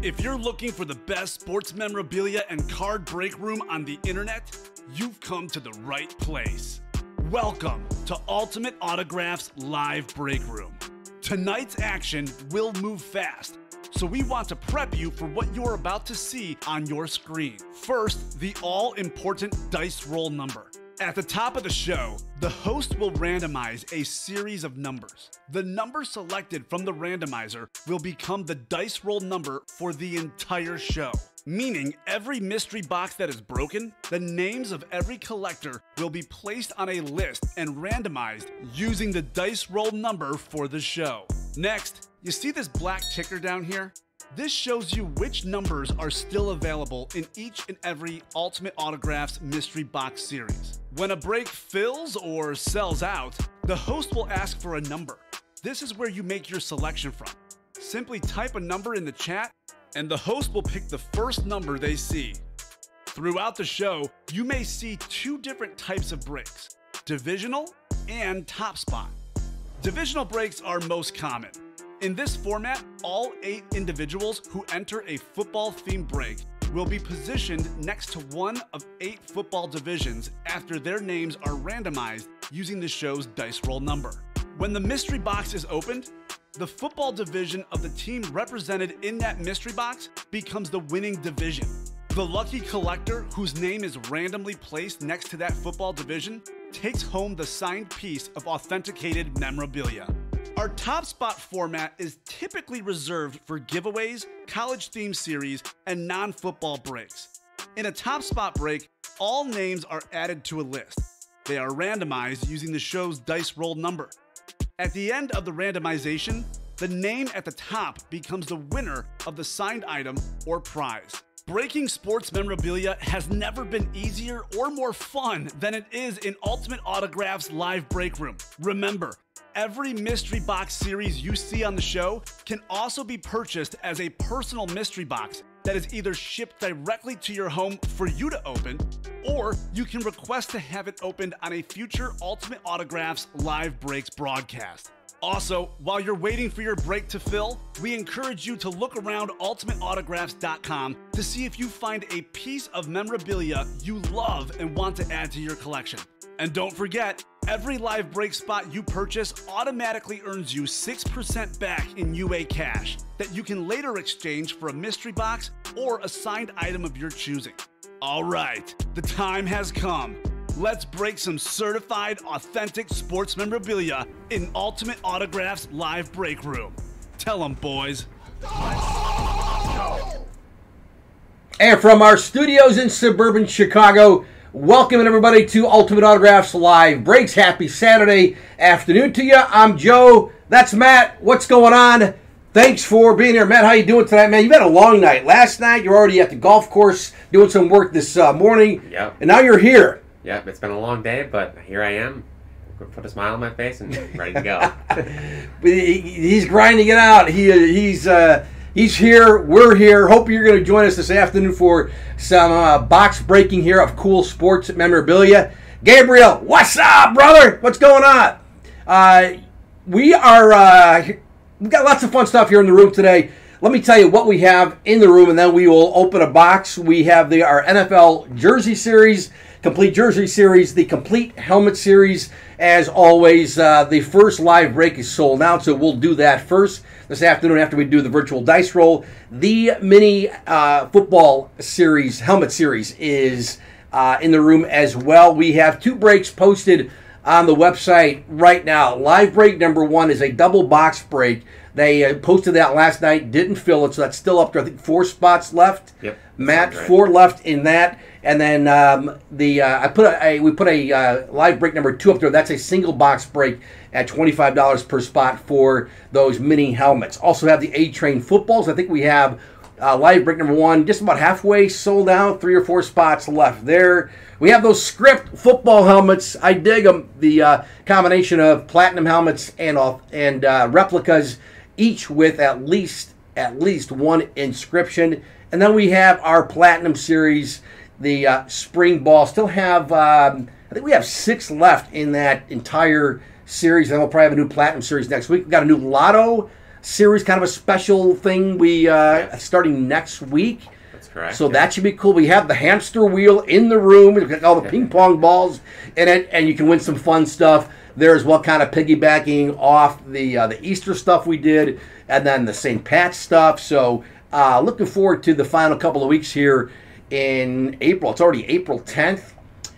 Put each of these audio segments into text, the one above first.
If you're looking for the best sports memorabilia and card break room on the internet, you've come to the right place. Welcome to Ultimate Autographs Live Break Room. Tonight's action will move fast, so we want to prep you for what you're about to see on your screen. First, the all important dice roll number. At the top of the show, the host will randomize a series of numbers. The number selected from the randomizer will become the dice roll number for the entire show. Meaning, every mystery box that is broken, the names of every collector will be placed on a list and randomized using the dice roll number for the show. Next, you see this black ticker down here? This shows you which numbers are still available in each and every Ultimate Autographs mystery box series. When a break fills or sells out, the host will ask for a number. This is where you make your selection from. Simply type a number in the chat, and the host will pick the first number they see. Throughout the show, you may see two different types of breaks divisional and top spot. Divisional breaks are most common. In this format, all eight individuals who enter a football themed break will be positioned next to one of eight football divisions after their names are randomized using the show's dice roll number. When the mystery box is opened, the football division of the team represented in that mystery box becomes the winning division. The lucky collector, whose name is randomly placed next to that football division, takes home the signed piece of authenticated memorabilia. Our top spot format is typically reserved for giveaways, college theme series, and non football breaks. In a top spot break, all names are added to a list. They are randomized using the show's dice roll number. At the end of the randomization, the name at the top becomes the winner of the signed item or prize. Breaking sports memorabilia has never been easier or more fun than it is in Ultimate Autographs Live Break Room. Remember, Every mystery box series you see on the show can also be purchased as a personal mystery box that is either shipped directly to your home for you to open, or you can request to have it opened on a future Ultimate Autographs live breaks broadcast. Also, while you're waiting for your break to fill, we encourage you to look around ultimateautographs.com to see if you find a piece of memorabilia you love and want to add to your collection. And don't forget, every live break spot you purchase automatically earns you 6% back in UA cash that you can later exchange for a mystery box or a signed item of your choosing. All right, the time has come. Let's break some certified, authentic sports memorabilia in Ultimate Autographs Live Break Room. Tell them, boys. And from our studios in suburban Chicago, Welcome everybody to Ultimate Autographs Live Breaks. Happy Saturday afternoon to you. I'm Joe. That's Matt. What's going on? Thanks for being here, Matt. How you doing tonight, man? You've had a long night. Last night you're already at the golf course doing some work this uh, morning. Yep. And now you're here. Yep. It's been a long day, but here I am. Put a smile on my face and ready to go. he's grinding it out. He he's. Uh, He's here. We're here. Hope you're going to join us this afternoon for some uh, box breaking here of cool sports memorabilia. Gabriel, what's up, brother? What's going on? Uh, we are. Uh, we've got lots of fun stuff here in the room today. Let me tell you what we have in the room, and then we will open a box. We have the our NFL jersey series, complete jersey series, the complete helmet series. As always, uh, the first live break is sold out, so we'll do that first this afternoon after we do the virtual dice roll. The mini uh, football series, helmet series, is uh, in the room as well. We have two breaks posted on the website right now. Live break number one is a double box break. They uh, posted that last night, didn't fill it, so that's still up to I think four spots left. Yep. Matt, right. four left in that, and then um, the uh, I put a, we put a uh, live break number two up there. That's a single box break at twenty five dollars per spot for those mini helmets. Also have the A Train footballs. I think we have uh, live break number one just about halfway sold out. Three or four spots left there. We have those script football helmets. I dig them. The uh, combination of platinum helmets and and uh, replicas, each with at least at least one inscription. And then we have our Platinum Series, the uh, spring ball. Still have, um, I think we have six left in that entire series. And we'll probably have a new Platinum Series next week. We've got a new Lotto series, kind of a special thing. We uh, Yes. starting next week. That's correct. So yeah. that should be cool. We have the hamster wheel in the room. We've got all the ping pong balls in it, and you can win some fun stuff there as well. Kind of piggybacking off the uh, the Easter stuff we did, and then the St. Pat's stuff. So uh, looking forward to the final couple of weeks here in April. It's already April 10th.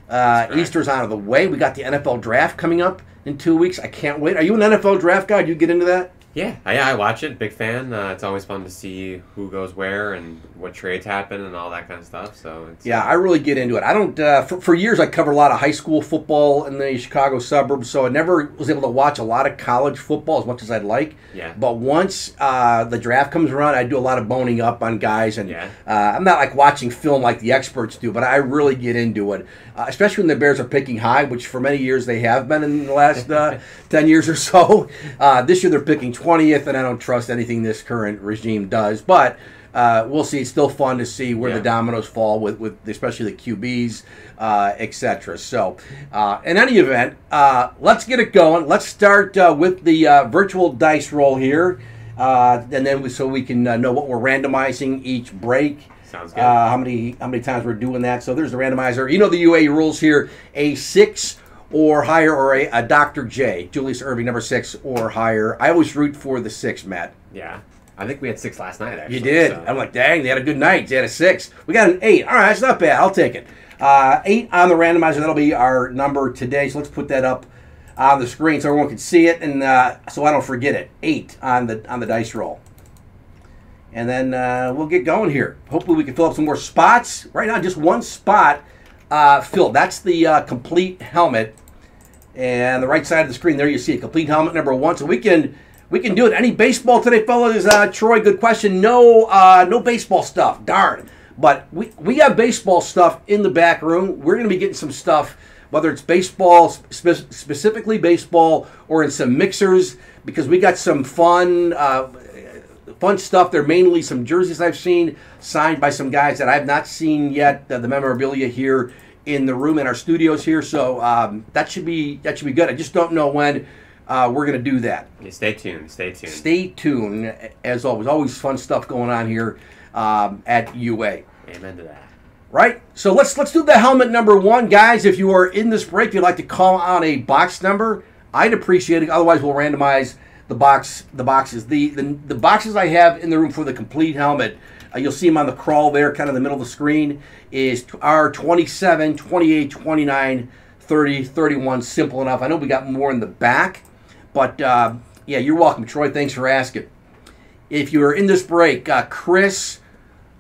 Uh. Easter's out of the way. We got the NFL draft coming up in two weeks. I can't wait. Are you an NFL draft guy? Do you get into that? Yeah, I, yeah, I watch it. Big fan. Uh, it's always fun to see who goes where and what trades happen and all that kind of stuff. So it's, Yeah, I really get into it. I don't. Uh, for, for years, I covered a lot of high school football in the Chicago suburbs, so I never was able to watch a lot of college football as much as I'd like. Yeah. But once uh, the draft comes around, I do a lot of boning up on guys, and Yeah. uh, I'm not like watching film like the experts do, but I really get into it, uh, especially when the Bears are picking high, which for many years they have been in the last uh, ten years or so. Uh, this year they're picking 20th, and I don't trust anything this current regime does, but. Uh, we'll see. It's still fun to see where the dominoes fall with, with especially the QBs, uh, etc. So, uh, in any event, uh, let's get it going. Let's start uh, with the uh, virtual dice roll here, uh, and then we, so we can uh, know what we're randomizing each break. Sounds good. Uh, how many how many times we're doing that? So there's the randomizer. You know the UA rules here: a six or higher, or a, a Dr. J, Julius Erving, number six or higher. I always root for the six, Matt. yeah. I think we had six last night, actually. You did. so- I'm like, dang, they had a good night. They had a six. We got an eight. All right, that's not bad. I'll take it. Uh, eight on the randomizer. That'll be our number today. So let's put that up on the screen so everyone can see it, and uh, so I don't forget it. Eight on the on the dice roll. And then uh, we'll get going here. Hopefully, we can fill up some more spots. Right now, just one spot uh, filled. That's the uh, complete helmet. And the right side of the screen there, you see a complete helmet number one. So we can we can do it. Any baseball today, fellas? Uh, Troy, good question. No, uh, no baseball stuff. Darn. But we we have baseball stuff in the back room. We're going to be getting some stuff, whether it's baseball, spe- specifically baseball, or in some mixers, because we got some fun. Uh, fun stuff. They're mainly some jerseys I've seen signed by some guys that I've not seen yet. Uh, the memorabilia here in the room in our studios here, so um, that should be that should be good. I just don't know when uh, we're going to do that. Yeah, stay tuned. Stay tuned. Stay tuned. As always, always fun stuff going on here um, at UA. Amen to that. Right. So let's let's do the helmet number one, guys. If you are in this break, you'd like to call out a box number, I'd appreciate it. Otherwise, we'll randomize the box the boxes. The the, the boxes I have in the room for the complete helmet. Uh, you'll see them on the crawl there, kind of in the middle of the screen. Is R 27, 28, 29, 30, 31. Simple enough. I know we got more in the back, but uh, yeah, you're welcome, Troy. Thanks for asking. If you're in this break, uh, Chris,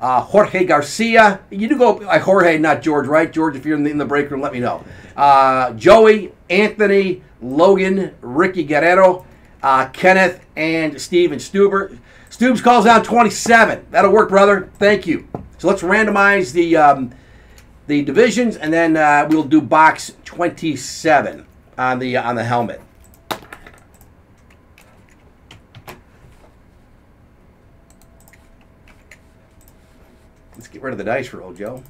uh, Jorge Garcia. You do go like Jorge, not George, right? George, if you're in the, in the break room, let me know. Uh, Joey, Anthony, Logan, Ricky Guerrero, uh, Kenneth, and Steven Stuber. Stubes calls out 27. That'll work, brother. Thank you. So let's randomize the um, the divisions, and then uh, we'll do box 27 on the on the helmet. Get rid of the dice roll, Joe.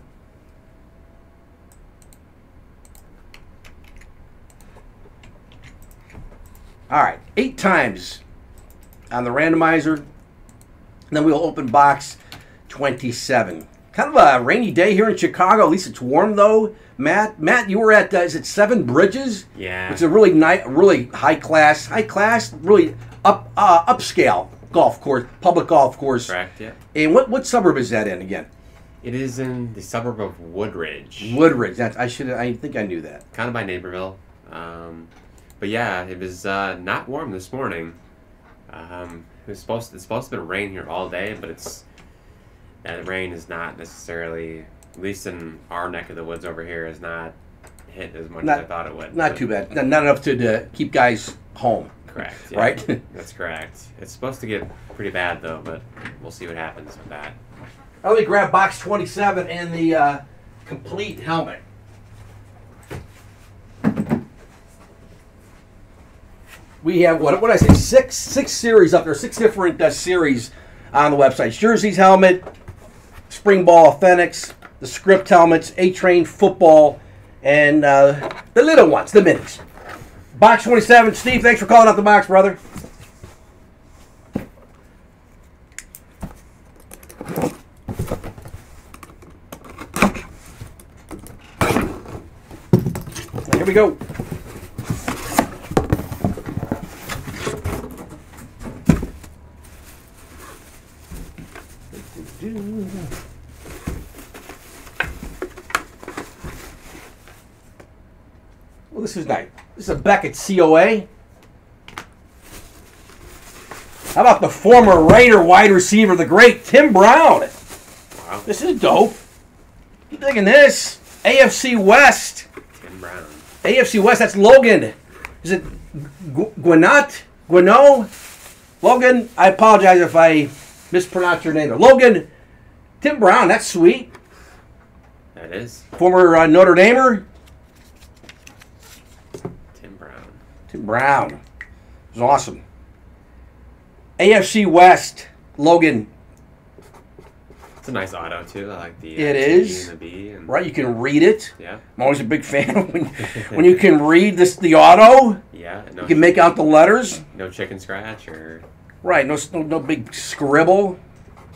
All right, eight times on the randomizer. And then we'll open box 27. Kind of a rainy day here in Chicago. At least it's warm though. Matt, Matt, you were at uh, is it Seven Bridges? Yeah. It's a really nice, really high class, high class, really up uh, upscale golf course, public golf course. Correct. Yeah. And what what suburb is that in again? It is in the suburb of Woodridge, Woodridge. That's I should I think I knew that. kind of by Naperville. Um, but yeah, it was uh, not warm this morning. Um, it was supposed it's supposed to be rain here all day, but it's that rain is not necessarily, at least in our neck of the woods over here, is not hit as much Not- as I thought it would. Not But- too bad. Not, not enough to, to keep guys home. Correct. yeah. Right? That's correct. It's supposed to get pretty bad though, but we'll see what happens with that. Let me grab box 27 and the uh, complete helmet. We have what? What I say? Six six series up there. Six different uh, series on the website. Jersey's helmet, Spring Ball Phoenix, the script helmets, A Train football, and uh, the little ones, the minis. Box 27. Steve, thanks for calling out the box, brother. Here we go. Well, this is nice. This is a Beckett COA. How about the former Raider wide receiver, the great Tim Brown? Wow. This is dope. You digging this? AFC West. Tim Brown. AFC West, that's Logan. Is it Gwinnett? Gwino? Logan, I apologize if I mispronounced your name. Logan, Tim Brown, that's sweet. That is Former uh, Notre Damer. Tim Brown. Tim Brown. It was awesome. AFC West, Logan. It's a nice auto too. I like the uh, It is. and the B and Right, you can read it. yeah, I'm always a big fan of when, when you can read this the auto. yeah. No, You can make out the letters. no chicken scratch or Right, no no, no big scribble.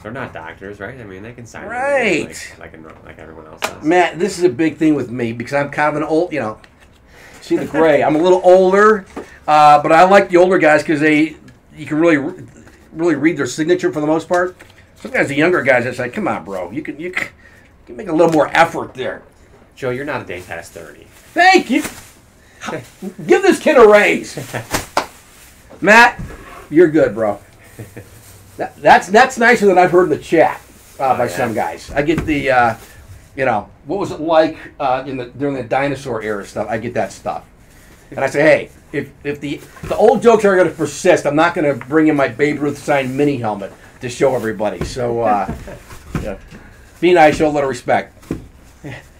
they're not doctors, right? I mean, they can sign Right. like like, like everyone else does. Matt, this is a big thing with me because I'm kind of an old, you know, see the gray. I'm a little older, uh, but I like the older guys because they, you can really, really read their signature for the most part. Sometimes the younger guys, it's like, come on, bro, you can, you can, you can make a little more effort there. Joe, you're not a day past thirty. Thank you. Give this kid a raise. Matt, you're good, bro. That, that's that's nicer than I've heard in the chat uh, by Oh, yeah. some guys. I get the, uh, you know, what was it like uh, in the during the dinosaur era stuff. I get that stuff, and I say, hey, if if the the old jokes are going to persist, I'm not going to bring in my Babe Ruth signed mini helmet to show everybody. So, uh, yeah. be nice, show a little respect.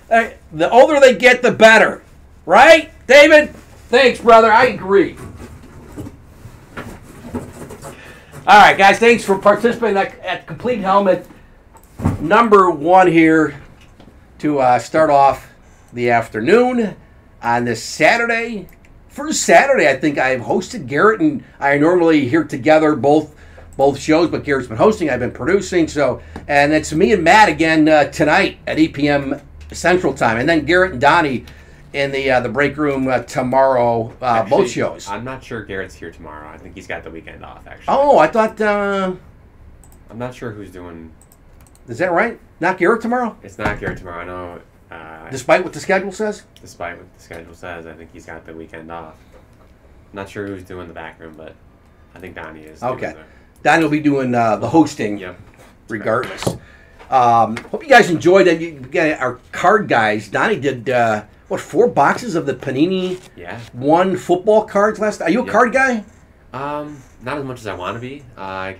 Hey, the older they get, the better. Right, David? Thanks, brother. I agree. All right, guys. Thanks for participating at, at Complete Helmet number one here to uh, start off the afternoon on this Saturday. First Saturday, I think I've hosted Garrett and I normally here together both both shows, but Garrett's been hosting. I've been producing. So, and it's me and Matt again uh, tonight at 8 p.m. Central Time, and then Garrett and Donnie in the uh, the break room uh, tomorrow. Uh, both shows. I'm not sure Garrett's here tomorrow. I think he's got the weekend off. Actually, Oh, I thought. Uh, I'm not sure who's doing. is that right? Not Garrett tomorrow, It's not Garrett tomorrow. I know. Uh, despite what the schedule says. despite what the schedule says, I think he's got the weekend off. Not sure who's doing the back room, but I think Donnie is. Okay. Donnie will be doing uh, the hosting. Yep. regardless. Um, hope you guys enjoyed that. You got our card guys. Donnie did uh, what four boxes of the Panini Yeah. one football cards last. Are you a Yeah. card guy? Um, not as much as I want to be. Uh, I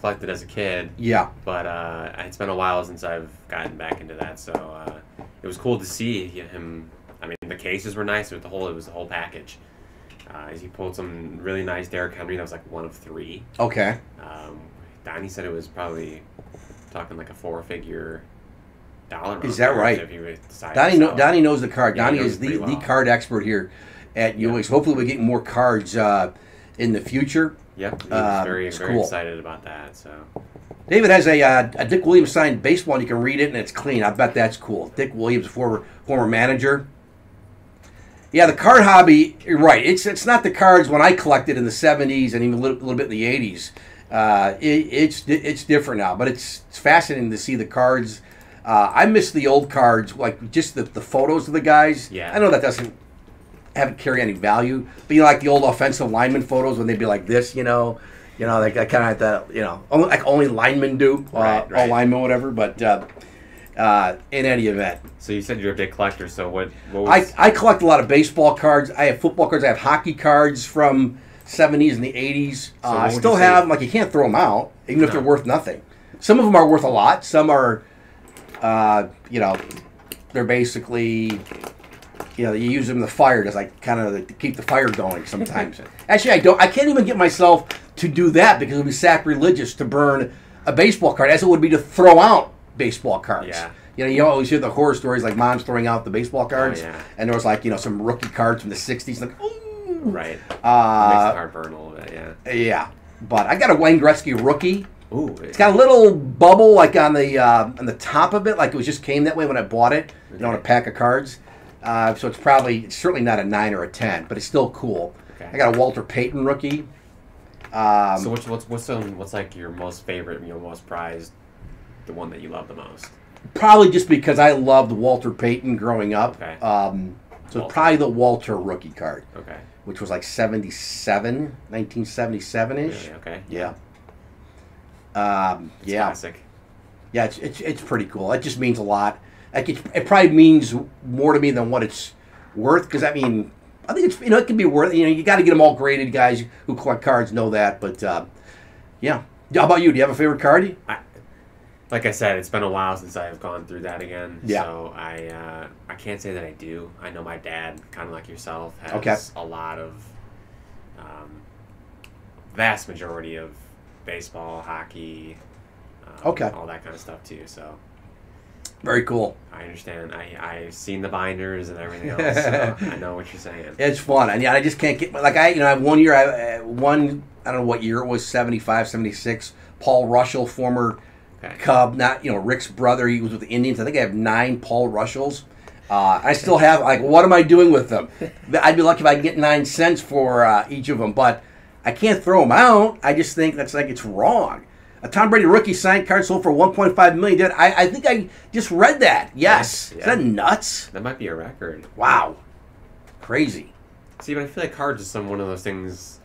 collected as a kid, Yeah. but uh, it's been a while since I've gotten back into that. So uh, it was cool to see him. I mean, the cases were nice. With the whole, it was the whole package. Uh, he pulled some really nice Derrick Henry. That was like one of three. Okay. Um, Donnie said it was probably talking like a four-figure dollar. Is that right? If you Donnie, know. Donnie knows the card. Yeah, Donnie is the, pretty the card expert here at UX. Hopefully, we get more cards uh, in the future. Yep, Um, very, it's very cool. excited about that. So David has a, uh, a Dick Williams signed baseball, and you can read it, and it's clean. I bet that's cool. Dick Williams, former former manager. Yeah, the card hobby. You're right. It's it's not the cards when I collected in the '70s and even a little, little bit in the '80s. Uh, it, it's it's different now, but it's, it's fascinating to see the cards. Uh, I miss the old cards, like just the, the photos of the guys. Yeah. I know that doesn't have carry any value, but you know, like the old offensive lineman photos when they'd be like this, you know, you know, like kind of like that, you know, only, like only linemen do, uh, Right, all right. linemen, whatever. But uh, uh, in any event, So you said you're a big collector. So what? What I, was? I collect a lot of baseball cards. I have football cards. I have hockey cards from 70s and the 80s. Uh, I still have them. Like, you can't throw them out, even if they're worth nothing. Some of them are worth a lot. Some are, uh, you know, they're basically, you know, you use them in the fire to like kind of to keep the fire going sometimes. Actually, I don't. I can't even get myself to do that because it would be sacrilegious to burn a baseball card, as it would be to throw out baseball cards. Yeah. You know, you always hear the horror stories like moms throwing out the baseball cards, Oh, yeah. and there was like you know some rookie cards from the '60s, like ooh, right. Makes the uh, heart burn a little bit. Yeah. yeah. But I got a Wayne Gretzky rookie. Ooh. It's got a little bubble like on the uh, on the top of it, like it was just came that way when I bought it. You know, on a pack of cards. Uh, so it's probably it's certainly not a nine or a ten, but it's still cool. Okay. I got a Walter Payton rookie. Um, So what's what's what's um, what's like your most favorite, you know, most prized, the one that you love the most? probably just because I loved Walter Payton growing up. Okay. Um, so Walter. probably the Walter rookie card, Okay. which was like 77, 1977 ish. Really? Okay. Yeah. Um, It's yeah. Classic. Yeah, it's, it's, it's pretty cool. It just means a lot. Like it, it probably means more to me than what it's worth. Because I mean, I think it's you know it can be worth. You know, you got to get them all graded. Guys who collect cards know that. But uh, yeah, how about you? Do you have a favorite card? I, like I said, it's been a while since I've gone through that again. Yeah. So I uh, I can't say that I do. I know my dad, kind of like yourself, has Okay. a lot of, um, vast majority of baseball, hockey, um, Okay. all that kind of stuff too. So Very cool. I understand. I I've seen the binders and everything else. so I know what you're saying. It's fun, and yeah, I just can't get like I you know I have one year I uh, one I don't know what year it was 75, 76. Paul Reuschel, former. Cub, not you know Rick's brother. He was with the Indians. I think I have nine Paul Reuschels. Uh, I still have like, what am I doing with them? I'd be lucky if I can get nine cents for uh, each of them, but I can't throw them out. I just think that's like it's wrong. A Tom Brady rookie signed card sold for 1.5 million. Did I? I think I just read that. Yes, Yeah. is that nuts? That might be a record. Wow, crazy. See, but I feel like cards is some one of those things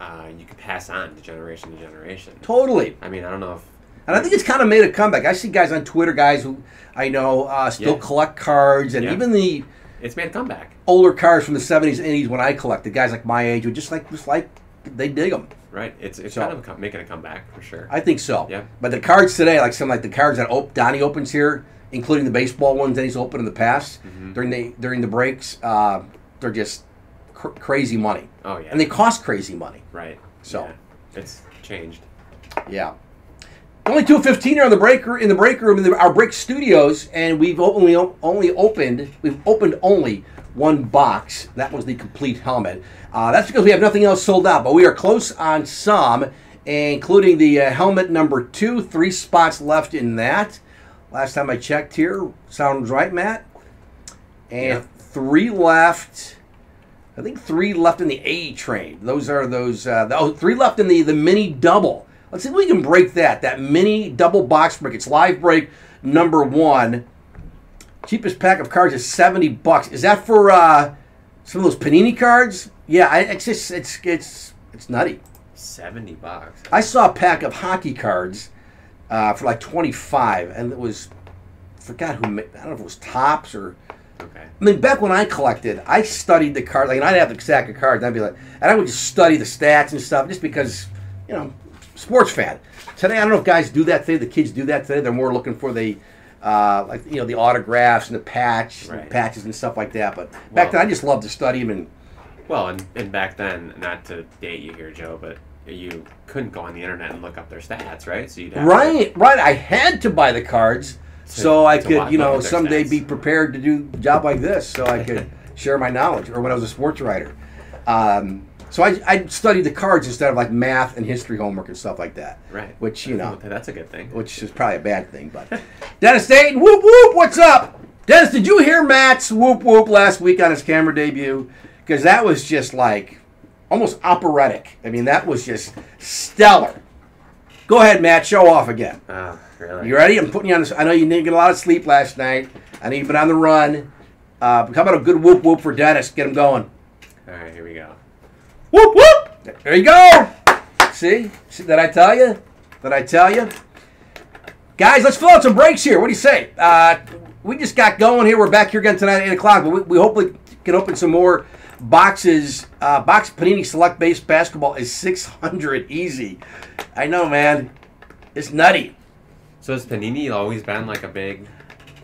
uh, you can pass on to generation to generation. Totally. I mean, I don't know if And I think it's kind of made a comeback. I see guys on Twitter, guys who I know uh, still Yeah. collect cards, and Yeah. even the it's made a comeback. older cards from the '70s and '80s when I collected. Guys like my age would just like just like they dig them. Right. It's it's So- kind of making a comeback for sure. I think so. Yeah. But the cards today, like some like the cards that op- Donnie opens here, including the baseball ones that he's opened in the past Mhm. during the during the breaks, uh, they're just cr- crazy money, oh yeah. and they cost crazy money. right. So- Yeah. it's changed. Yeah. Only two fifteen here on the break in the break room in the, our break studios, and we've only only opened we've opened only one box. That was the complete helmet. Uh, that's because we have nothing else sold out, but we are close on some, including the uh, helmet number two. Three spots left in that. Last time I checked here, sounds right, Matt. And Yeah. three left. I think three left in the A train. Those are those. Uh, the, oh, three left in the the mini double. Let's see if we can break that. That mini double box break. It's live break number one. Cheapest pack of cards is seventy bucks. Is that for uh, some of those Panini cards? Yeah, I, it's just it's it's it's nutty. Seventy bucks. I saw a pack of hockey cards uh, for like twenty five, and it was forgot who. ma- I don't know if it was Topps or Okay. I mean, back when I collected, I studied the card. Like, and I'd have the stack of cards. And I'd be like, and I would just study the stats and stuff, just because, you know, sports fan. Today, I don't know if guys do that today. The kids do that today. They're more looking for the, uh, like you know, the autographs and the patch, Right. and patches and stuff like that. But back Well- then, I just loved to study them. And Well, and, and back then, not to date you here, Joe, but you couldn't go on the internet and look up their stats, right? So you'd have to- right, right. I had to buy the cards so I could, you know, Look at their someday stats. be prepared to do a job like this, so I could share my knowledge. Or when I was a sports writer, um, so I I studied the cards instead of like math and history homework and stuff like that. Right. Which you know, that's a good thing. which is probably a bad thing. But Dennis Dayton, whoop whoop, what's up? Dennis, did you hear Matt's whoop whoop last week on his camera debut? Because that was just like almost operatic. I mean, that was just stellar. Go ahead, Matt. Show off again. Oh, really? You ready? I'm putting you on this. I know you didn't get a lot of sleep last night. I know you've been on the run. Uh, how about a good whoop whoop for Dennis? Get him going. All right, here we go. Whoop whoop. There you go. See? See? Did I tell you? Did I tell you? Guys, let's fill out some breaks here. What do you say? Uh, we just got going here. We're back here again tonight at 8 o'clock, but we, we hopefully can open some more boxes. Uh, box Panini Select Base Basketball is 600 easy. I know, man. It's nutty. So has Panini always been like a big?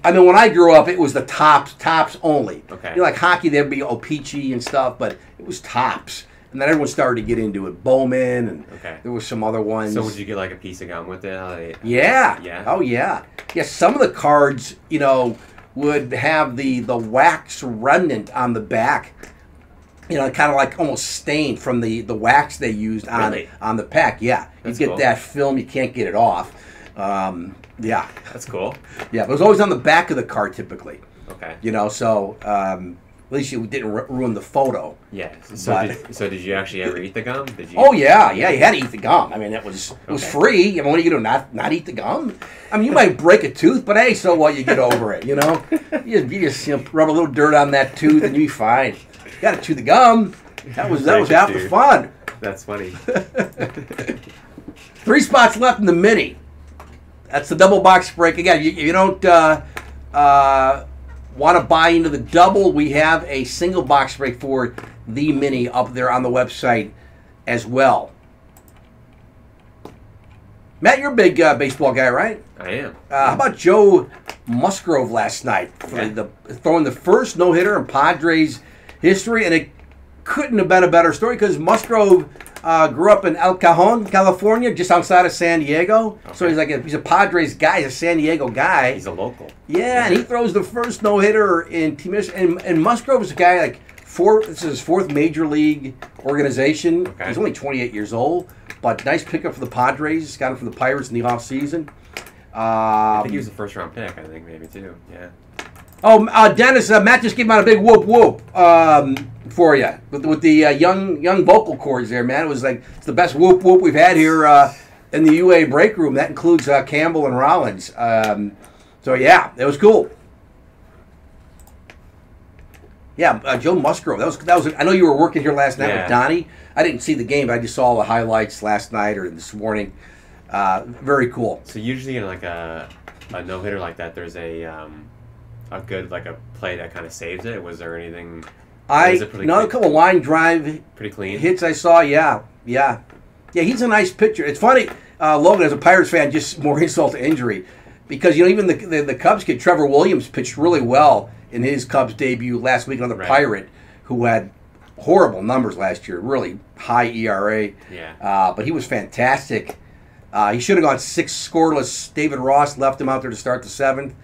I mean, when I grew up, it was the Topps, Topps only. Okay. You know, like hockey, there'd be O-Pee-Chee and stuff, but it was Topps. And then everyone started to get into it. Bowman, and Okay. there was some other ones. So would you get like a piece of gum with it? How they- Yeah. Yeah. Oh yeah. Yeah. Some of the cards, you know, would have the the wax remnant on the back. You know, kind of like almost stained from the the wax they used on Really? on the pack. Yeah. That's you get cool. that film, you can't get it off. Um, yeah. That's cool. Yeah, but it was always on the back of the card typically. Okay. You know, so um, least you didn't ru- ruin the photo. Yeah. So But- did, so did you actually ever eat the gum? Did you? Oh yeah, yeah, you had to eat the gum. I mean, it was it was free. I mean, what are you gonna? Not not eat the gum? I mean, you might break a tooth, but hey, so what? You get over it. You know, you just, you just you know, rub a little dirt on that tooth and you be fine. You got to chew the gum. That was that was half the fun. That's funny. Three spots left in the mini. That's the double box break. Again, you, you don't uh, uh, want to buy into the double. We have a single box break for the mini up there on the website as well. Matt, you're a big uh, baseball guy, right? I am. Uh, how about Joe Musgrove last night for Yeah. the, throwing the first no hitter in Padres history, and it couldn't have been a better story because Musgrove uh, grew up in El Cajon, California, just outside of San Diego. So he's like a, he's a Padres guy, he's a San Diego guy. He's a local. Yeah, and he throws the first no hitter in Team Miss- and, and Musgrove is a guy like four. This is his fourth major league organization. Okay. He's only 28 years old, but nice pickup for the Padres. Got him from the Pirates in the offseason. I Um, think he was a first round pick. I think maybe too. Yeah. Oh, uh, Dennis, uh, Matt just gave out a big whoop whoop um, for you with, with the uh, young young vocal cords there, man. It was like it's the best whoop whoop we've had here uh, in the UA break room. That includes uh, Campbell and Rollins. Um, so yeah, it was cool. Yeah, uh, Joe Musgrove. That was that was. I know you were working here last night Yeah. with Donnie. I didn't see the game, but I just saw the highlights last night or this morning. Uh, very cool. So usually in like a a no hitter like that, there's a um, a good like a play that kind of saves it. Was there anything I no, a clean? couple line drive pretty clean? hits I saw. Yeah, yeah, yeah. He's a nice pitcher. It's funny, uh, Logan, as a Pirates fan, just more insult to injury, because you know even the, the the Cubs kid Trevor Williams pitched really well in his Cubs debut last week. Another Right. Pirate who had horrible numbers last year, really high ERA. Yeah. Uh, but he was fantastic. Uh, he should have gone six scoreless. David Ross left him out there to start the seventh,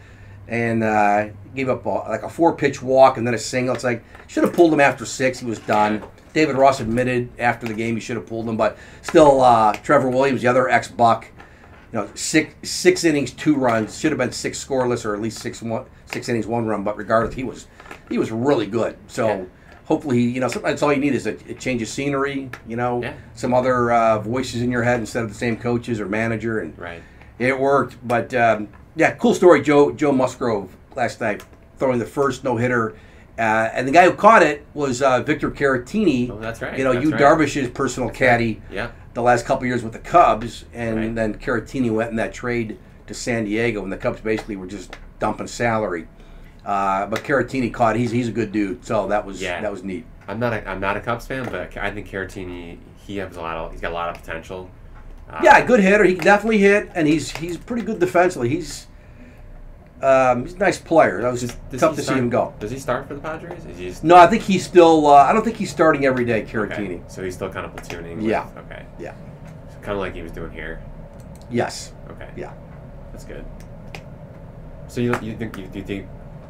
and uh, gave up a, like a four pitch walk and then a single. It's like should have pulled him after six. He was done. David Ross admitted after the game he should have pulled him, but still, uh, Trevor Williams, the other ex Buck, you know, six six innings, two runs. Should have been six scoreless or at least six one six innings, one run. But regardless, he was he was really good. So. Yeah. Hopefully, you know, sometimes all you need is a, a change of scenery. You know, Yeah. some other uh, voices in your head instead of the same coaches or manager, and Right. it worked. But um, yeah, cool story, Joe Joe Musgrove last night throwing the first no hitter, uh, and the guy who caught it was uh, Victor Caratini. Oh, that's right. You know, you right. Darvish's personal caddy Yeah. the last couple years with the Cubs, and Right. then Caratini went in that trade to San Diego, and the Cubs basically were just dumping salary. Uh, but Caratini caught. He's he's a good dude, so that was Yeah. that was neat. I'm not a, I'm not a Cubs fan, but I think Caratini he has a lot of he's got a lot of potential. Uh, Yeah, good hitter. He can definitely hit, and he's he's pretty good defensively. He's um, he's a nice player. That was Does, does tough to start, see him go. Does he start for the Padres? Is he just, No, I think he's still. Uh, I don't think he's starting every day, okay. Caratini. So he's still kind of platooning. with- Yeah. Okay. Yeah. So Kind of like he was doing here. Yes. Okay. Yeah. That's good. So you you think you do you think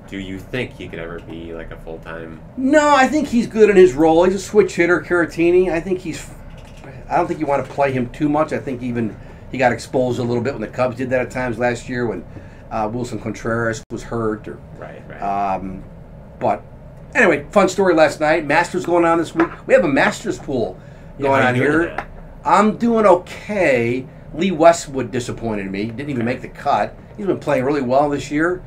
do you think he could ever be like a full time? No, I think he's good in his role. He's a switch hitter, Caratini. I think he's. I don't think you want to play him too much. I think even he got exposed a little bit when the Cubs did that at times last year when uh, Willson Contreras was hurt. Or, Right. Right. um, but anyway, fun story last night. Masters going on this week. We have a Masters pool going how on here. that? I'm doing okay. Lee Westwood disappointed me. Didn't even make the cut. He's been playing really well this year.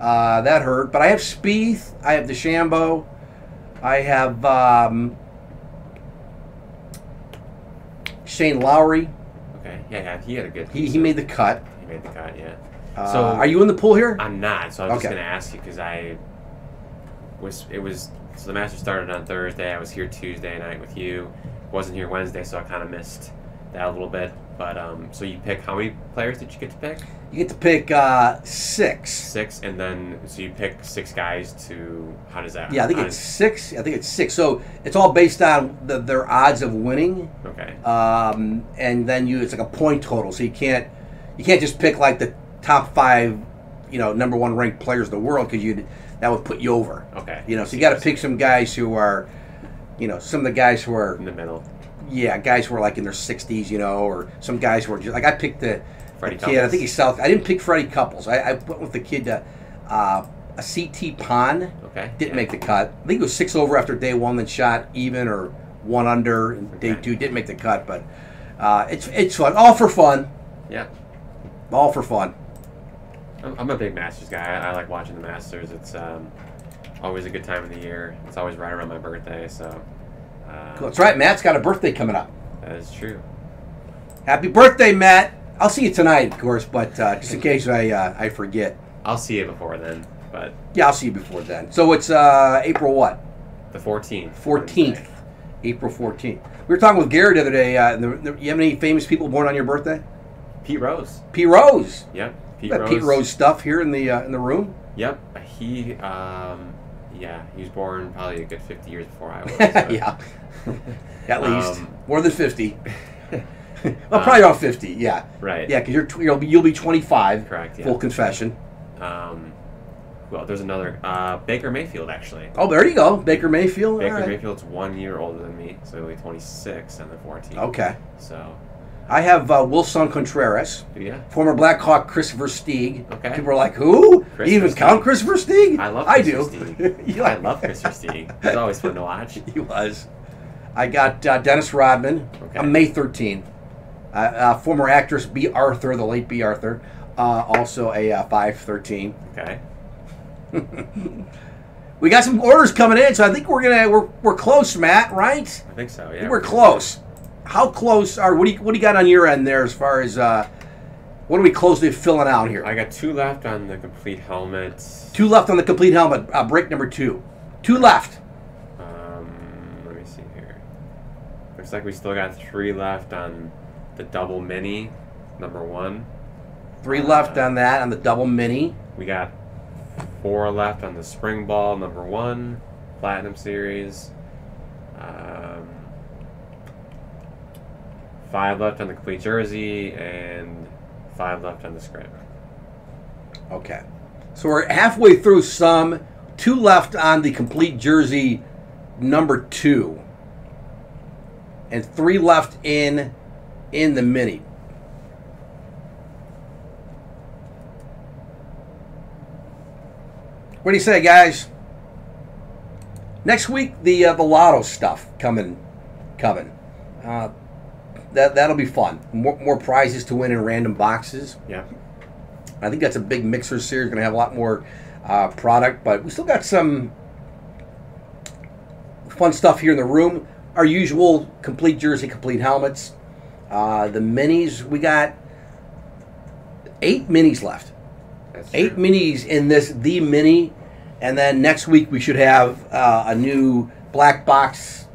Uh, that hurt. But I have Spieth. I have DeChambeau. I have um, Shane Lowry. Okay. Yeah. Yeah. He had a good. He, he made the cut. He made the cut. Yeah. Uh, So- are you in the pool here? I'm not. So I was Okay. just gonna ask you because I was. It was. So the Masters started on Thursday. I was here Tuesday night with you. Wasn't here Wednesday, so I kind of missed that a little bit. But um, so you pick how many players did you get to pick? You get to pick uh, six. Six, and then so you pick six guys to. How does that? Yeah, I think it's six. I think it's six. So it's all based on the, their odds of winning. okay. um, and then you it's like a point total. So you can't you can't just pick like the top five, you know, number one ranked players in the world because you'd that would put you over. Okay. You know, so you got to pick some guys who are, you know, some of the guys who are in the middle. yeah guys who are like in their sixties, you know, or some guys who are just like I picked the, the kid. I think he's South. I didn't pick Freddie Couples. I, I went with the kid. Uh, uh, a CT Pan Okay. didn't yeah. make the cut. I think it was six over after day one, then shot even or one under. And Day two didn't make the cut, but uh, it's it's fun, all for fun, Yeah. all for fun. I'm, I'm a big Masters guy. I, I like watching the Masters. It's um, always a good time of the year. It's always right around my birthday, so. Uh, That's right. Matt's got a birthday coming up. That is true. Happy birthday, Matt! I'll see you tonight, of course, but uh, just in case I uh, I forget. I'll see you before then, but Yeah, I'll see you before then. So it's uh, April what? the 14th. 14th. April 14th. We were talking with Gary the other day. Uh, the, the, you have any famous people born on your birthday? Pete Rose. Pete Rose. Yep. Pete Rose. Pete Rose stuff here in the uh, in the room. Yep. He, um, yeah, he was born probably a good 50 years before I was. so- yeah, at least Um, more than 50. well, probably around 50. Yeah, Right. yeah, because you're tw- you'll be you'll be 25. Correct, yeah. Full confession. Um, well, there's another uh, Baker Mayfield actually. Oh, there you go, Baker Mayfield. Baker right. Mayfield's one year older than me, so he'll be 26 on the 14. Okay, So, I have uh, Willson Contreras, yeah, former Blackhawk Kris Versteeg. Okay. People are like, who? Even count Kris Versteeg? I love I Christopher do. Stieg. You I love Kris Versteeg. He's always fun to watch. He was. I got uh, Dennis Rodman Okay. on May 13th. Uh, uh, former actress Bea Arthur, the late Bea Arthur, uh, also a uh, 513. Okay. We got some orders coming in, so I think we're gonna we're, we're close, Matt. Right? I think so. I Yeah. we're close. How close are what do you what do you got on your end there as far as uh, what are we closely filling out here? I got two left on the complete helmet. Two left on the complete helmet. Uh, break number two. Two left. Um, let me see here. Looks like we still got three left on the double mini, number one. Three left on that on the double mini. We got four left on the spring ball, number one, platinum series. Um, five left on the complete jersey, and five left on the script. Okay. So we're halfway through some. Two left on the complete jersey number two. And three left in in the mini. What do you say, guys? Next week, the uh, the lotto stuff coming, coming. Uh, that that'll be fun. More, more prizes to win in random boxes. Yeah. I think that's a big mixer series. Going to have a lot more uh, product, but we still got some fun stuff here in the room. Our usual complete jersey, complete helmets. Uh, the minis, we got eight minis left. That's Eight true. minis in this the mini, and then next week we should have uh, a new black box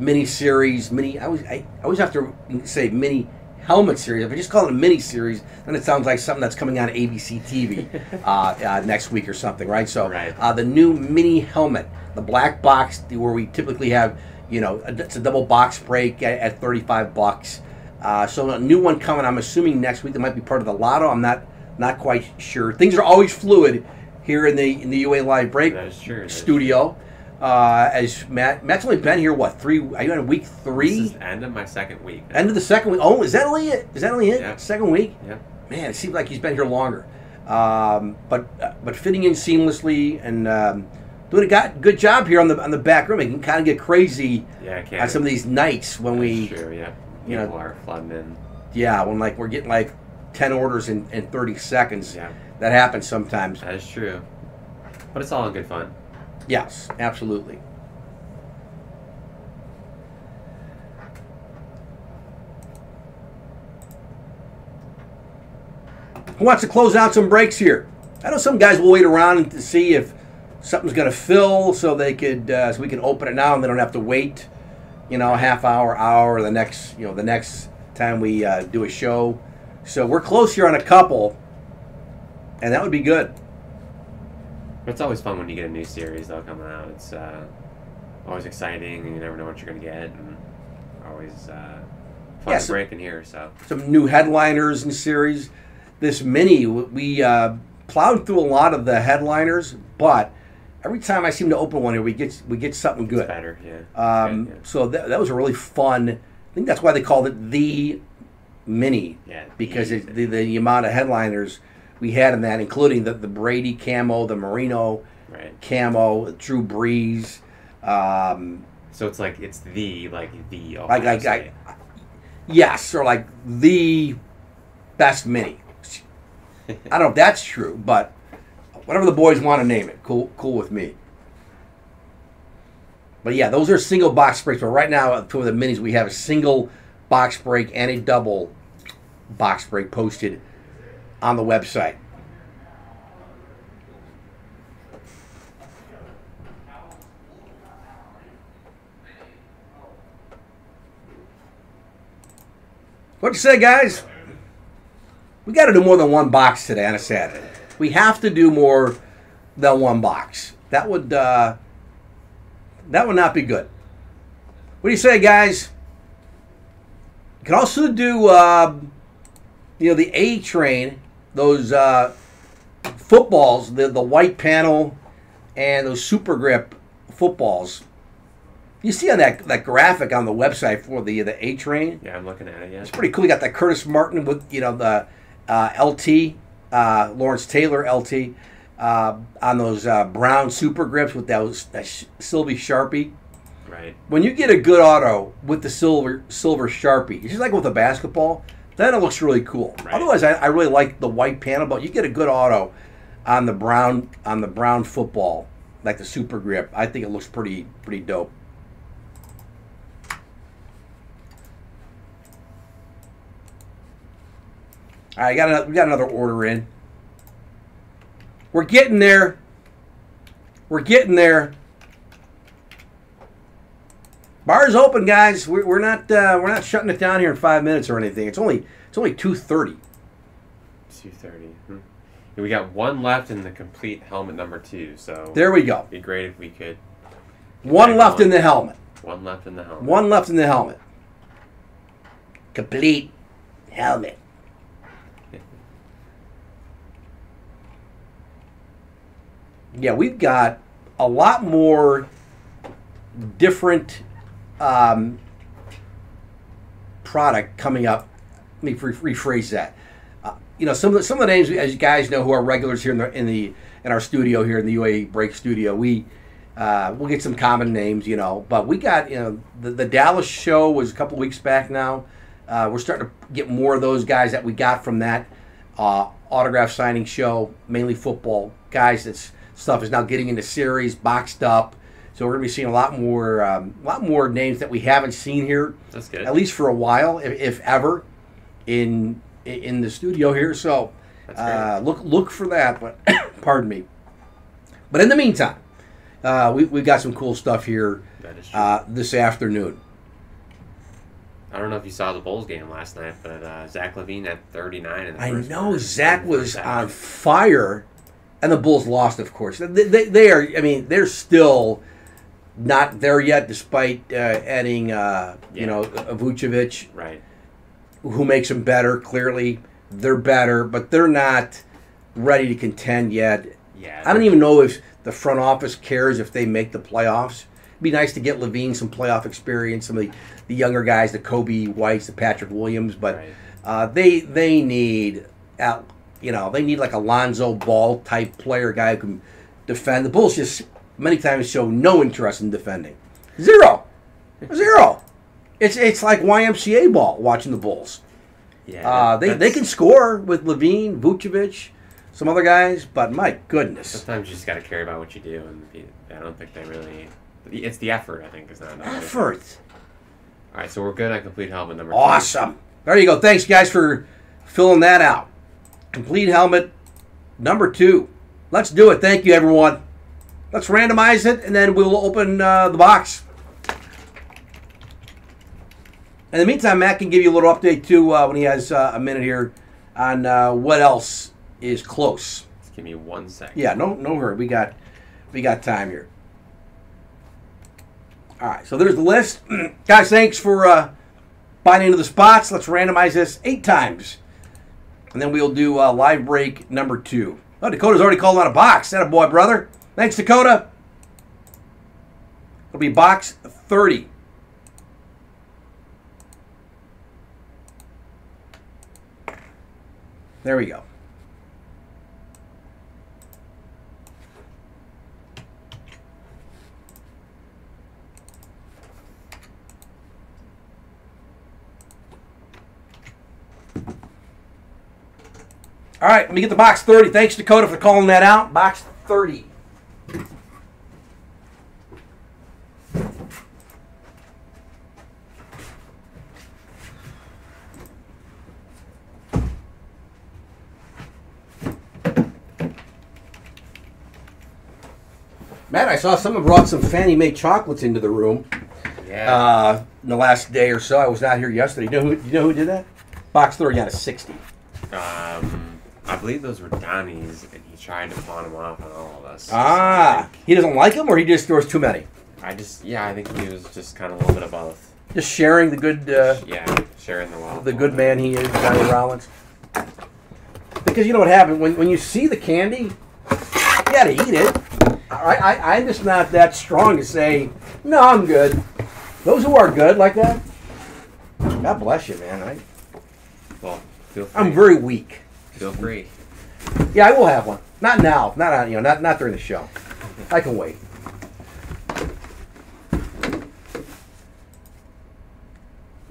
mini series. Mini. I always I, always have to say mini helmet series. If I just call it a mini series, then it sounds like something that's coming on ABC TV uh, uh, next week or something, right? So Right. uh, the new mini helmet, the black box, where we typically have you know a, it's a double box break at, at thirty five bucks. Uh, so a new one coming. I'm assuming next week that might be part of the lotto. I'm not not quite sure. Things are always fluid here in the in the UA Live Break That is true. that is studio. Uh, as Matt Matt's only been here what three? Are you on week three? is the end of my second week. End of the second week. Oh, is that only it? Is that only it? Yeah. Second week? Yeah. Man, it seems like he's been here longer. Um, but uh, but fitting in seamlessly and um, doing a got, good job here on the on the back room. It can kind of get crazy Yeah, on some of these nights when we Sure, yeah. you know- People are flooding in. yeah when like we're getting like ten orders in, in thirty seconds. Yeah, That happens sometimes. that is true. But it's all in good fun. Yes, absolutely. Who wants to close out some breaks here? I know some guys will wait around to see if something's going to fill, so they could, uh, so we can open it now, and they don't have to wait, you know, a half hour, hour, the next, you know, the next time we uh, do a show. So we're close here on a couple, and that would be good. It's always fun when you get a new series though coming out. It's uh, always exciting, and you never know what you're gonna get, and always uh, fun Yeah, so- break in here. So some new headliners and series. This mini, we uh, plowed through a lot of the headliners, but every time I seem to open one here, we get we get something it's good. better. Yeah. Um, Good, yeah. So that, that was a really fun. I think that's why they called it the mini Yeah, because the it, the, the amount of headliners we had in that, including the, the Brady camo, the Marino Right. camo, Drew Brees. Um, So it's like it's the like the like, like, like, yes, or like the best mini. I don't know if that's true, but whatever the boys want to name it, cool, cool with me. But yeah, those are single box breaks. But right now, for the minis, we have a single box break and a double box break posted on the website. What you say, guys? We got to do more than one box today on a Saturday. We have to do more than one box. That would uh, that would not be good. What do you say, guys? You can also do uh, you know the A train, those uh, footballs, the the white panel, and those super grip footballs. You see on that that graphic on the website for the the A train. yeah, I'm looking at it. Yeah. It's pretty cool. You got that Curtis Martin with you know the uh, LT uh, Lawrence Taylor LT uh, on those uh, brown super grips with those that sh- Sylvie Sharpie. Right. When you get a good auto with the silver silver Sharpie, it's just like with a basketball. Then it looks really cool. Right. Otherwise, I, I really like the white panel, but you get a good auto on the brown on the brown football, like the super grip. I think it looks pretty pretty dope. All right, got another, we got another order in. We're getting there. We're getting there. Bar's open, guys. We're, we're not uh, we're not shutting it down here in five minutes or anything. It's only it's only two thirty. Two thirty. Hmm. We got one left in the complete helmet number two. So There we go. it'd be great if we could One left in the helmet. one left in the helmet. One left in the helmet. Complete helmet. Yeah, we've got a lot more different um, product coming up. Let me re- rephrase that. Uh, you know, some of the, some of the names, as you guys know, who are regulars here in the in the in our studio here in the UAE Break Studio, we uh, we'll get some common names, you know. But we got you know the, the Dallas show was a couple weeks back now. Uh, we're starting to get more of those guys that we got from that uh, autograph signing show, mainly football guys. That's stuff is now getting into series, boxed up. So we're gonna be seeing a lot more, um, a lot more names that we haven't seen here, That's good. at least for a while, if, if ever, in in the studio here. So uh, look look for that. But pardon me. But in the meantime, uh, we we've got some cool stuff here that is true. uh, this afternoon. I don't know if you saw the Bulls game last night, but uh, Zach LaVine at 39 in the I know quarter. Zach was on fire, and the Bulls lost, of course. They, they, they are, I mean, they're still not there yet, despite uh, adding, uh, you Yeah. know, Vucevic, Right. who makes them better. Clearly, they're better, but they're not ready to contend yet. Yeah. I don't even know if the front office cares if they make the playoffs. It'd be nice to get LaVine some playoff experience, some of the, the younger guys, the Coby Whites, the Patrick Williams, but Right. uh, they they need you know, they need like a Lonzo Ball type player, guy who can defend. The Bulls just many times show no interest in defending, zero, zero. It's it's like YMCA ball watching the Bulls. Yeah. Uh, they, they can score with LaVine, Vucevic, some other guys, but my goodness. Sometimes you just got to care about what you do, and be- I don't think they really. It's the effort, I think, is not enough. Effort. All right, so we're good on complete helmet number two. Awesome. There you go. Thanks, guys, for filling that out. Complete helmet number two. Let's do it. Thank you, everyone. Let's randomize it, and then we'll open uh, the box. In the meantime, Matt can give you a little update, too, uh, when he has uh, a minute here on uh, what else is close. Just give me one second. Yeah, no, no hurry. We got, we got time here. All right, so there's the list, guys. Thanks for uh, buying into the spots. Let's randomize this eight times, and then we'll do uh, live break number two. Oh, Dakota's already called on a box. That a boy, brother. Thanks, Dakota. It'll be box 30. There we go. All right, let me get the box 30. Thanks, Dakota, for calling that out. Box 30. Matt, I saw someone brought some Fannie May chocolates into the room Yeah. uh, in the last day or so. I was not here yesterday. You know who? You know who did that? Box 30 out of 60. um, I believe those were Donnie's, and he tried to pawn them off on all of us. Ah, he doesn't like them, or he just throws too many. I just, yeah, I think he was just kind of a little bit of both. Just sharing the good, uh, Yeah, sharing the wealth. the good man he is, Johnny Rollins. Because you know what happened when when you see the candy, you gotta eat it. I, I I'm just not that strong to say no. I'm good. Those who are good like that, God bless you, man. I, Well, feel free. I'm very weak. Feel free. Yeah, I will have one. Not now. Not on. You know. Not not during the show. I can wait.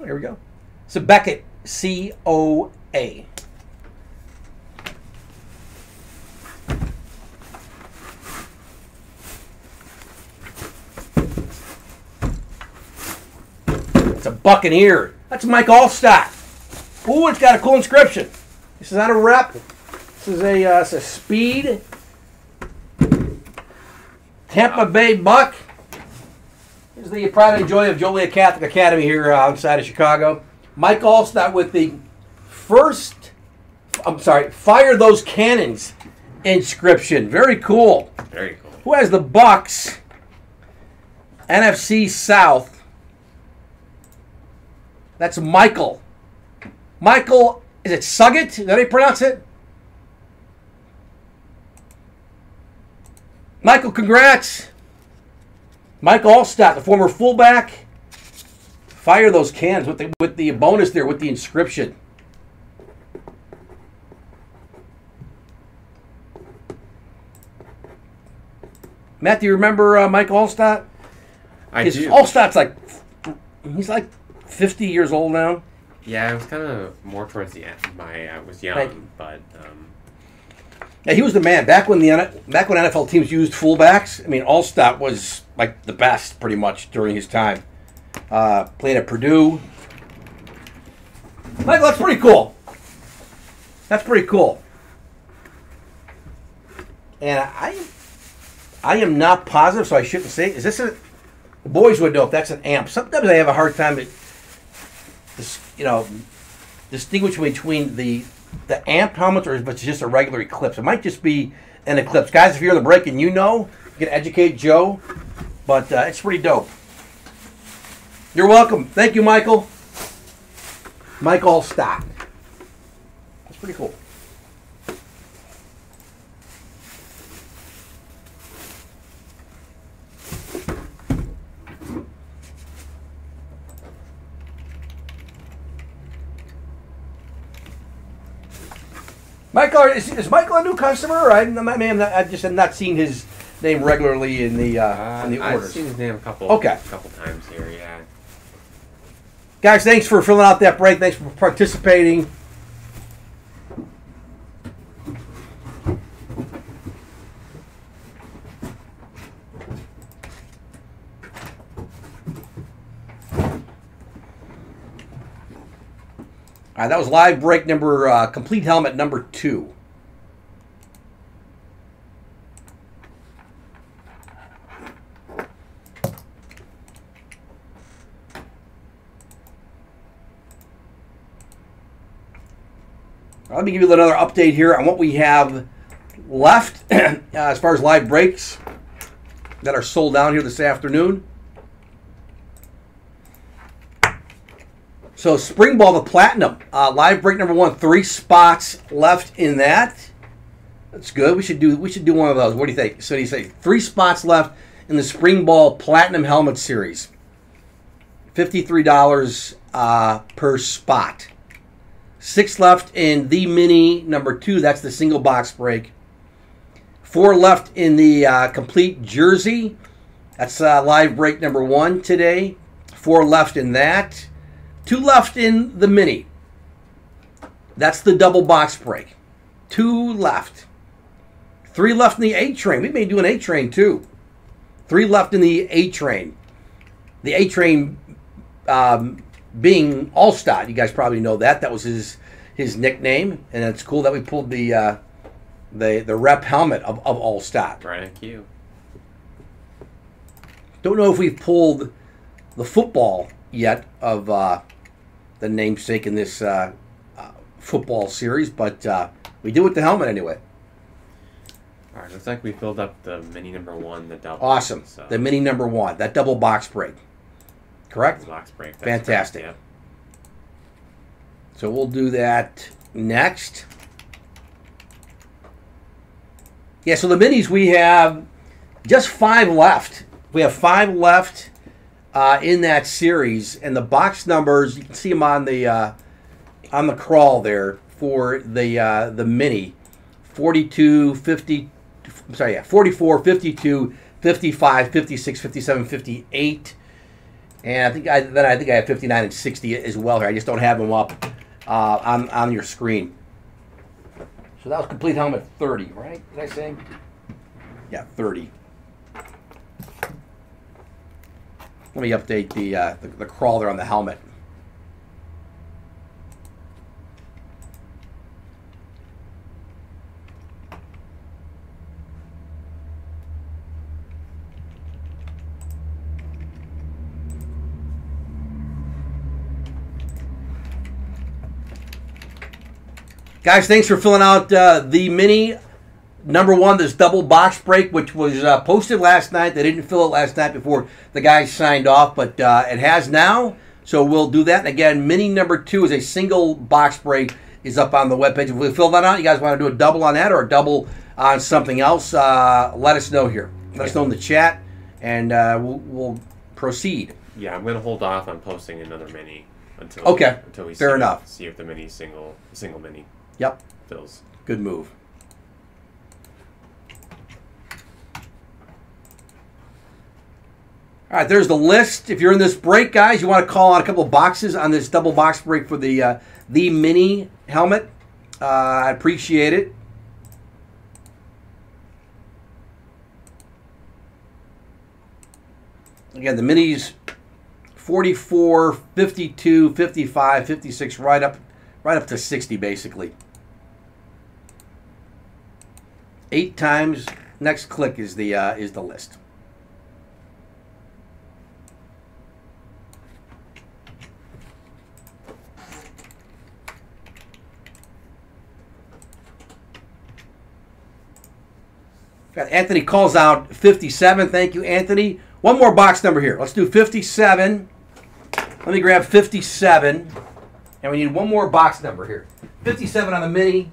Oh, here we go. So Beckett C O A. It's a Buccaneer. That's Mike Alstott. Ooh, it's got a cool inscription. This is not a rep. This is a, uh, it's a speed. Tampa Bay Buck. This is the pride and joy of Joliet Catholic Academy here uh, outside of Chicago. Mike Alstott with the first, I'm sorry, fire those cannons inscription. Very cool. Very cool. Who has the Bucks? NFC South. That's Michael. Michael, is it Suggett? Is that how you pronounce it? Michael, congrats. Mike Alstott, the former fullback. Fire those cans with the with the bonus there with the inscription. Matt, do you remember uh, Mike Alstott? I His do. Alstott's like he's like 50 years old now. Yeah, I was kind of more towards the end. My I was young, you. but um, Yeah, he was the man back when the back when NFL teams used fullbacks. I mean, Allstott was like the best pretty much during his time. Uh, played at Purdue. Michael, that's pretty cool. That's pretty cool. And I, I am not positive, so I shouldn't say. Is this a? The boys would know if that's an amp. Sometimes I have a hard time, to, you know, distinguishing between the the amp helmet or if it's just a regular Eclipse. It might just be an Eclipse. Guys, if you're in the break and you know, you can educate Joe. But uh, it's pretty dope. You're welcome. Thank you, Michael. Mike Alstott. That's pretty cool. Michael, is, is Michael a new customer? I, I mean, I just have not seen his name regularly in the uh, uh, in the I've orders. seen his name a couple. Okay. couple times here. Yeah. Guys, thanks for filling out that break. Thanks for participating. All right, that was live break number, uh, complete helmet number two. Let me give you another update here on what we have left uh, as far as live breaks that are sold down here this afternoon. So Spring Ball the Platinum, uh, live break number one, three spots left in that. That's good. We should do we should do one of those. What do you think? So do you say three spots left in the Spring Ball Platinum Helmet Series? Fifty-three dollars uh, per spot. Six left in the mini number two. That's the single box break. Four left in the uh, complete jersey. That's uh, live break number one today. Four left in that. Two left in the mini. That's the double box break. two left. Three left in the A train. We may do an A train too. Three left in the A train. The A train um, being Alstott. You guys probably know that. That was his his nickname, and it's cool that we pulled the uh, the the rep helmet of, of Alstott. Brian Q. Don't know if we've pulled the football yet of uh, the namesake in this uh, uh, football series, but uh, we do with the helmet anyway. All right, looks like we filled up the mini number one, the double. Awesome. So The mini number one, that double box break. Correct? break. Fantastic. correct, So we'll do that next. Yeah, so the minis we have just five left. We have five left uh, in that series, and the box numbers you can see them on the uh, on the crawl there for the uh, the mini 42, 50. I'm sorry, yeah, 44, 52, 55, 56, 57, 58. And I think I then I think I have 59 and 60 as well here. I just don't have them up uh, on on your screen. So that was complete helmet 30, right? Did I say? Yeah, 30. Let me update the uh, the, the crawler on the helmet. Guys, thanks for filling out uh, the mini number one, this double box break, which was uh, posted last night. They didn't fill it last night before the guys signed off, but uh, it has now. So we'll do that. And again, mini number two is a single box break, is up on the webpage. If we fill that out, you guys want to do a double on that or a double on something else, uh, let us know here. Let us know in the chat, and uh, we'll, we'll proceed. Yeah, I'm gonna hold off on posting another mini until Okay, until we fair see, enough. see if the mini single single mini Yep, fills. good move. All right, there's the list. If you're in this break, guys, you want to call on a couple of boxes on this double box break for the uh, the mini helmet. Uh, I appreciate it. Again, the minis 44, 52, 55, 56, right up right up to 60 basically. Eight times. Next click is the uh, is the list. Anthony calls out 57. Thank you, Anthony. One more box number here. Let's do 57. Let me grab 57. And we need one more box number here. 57 on the mini.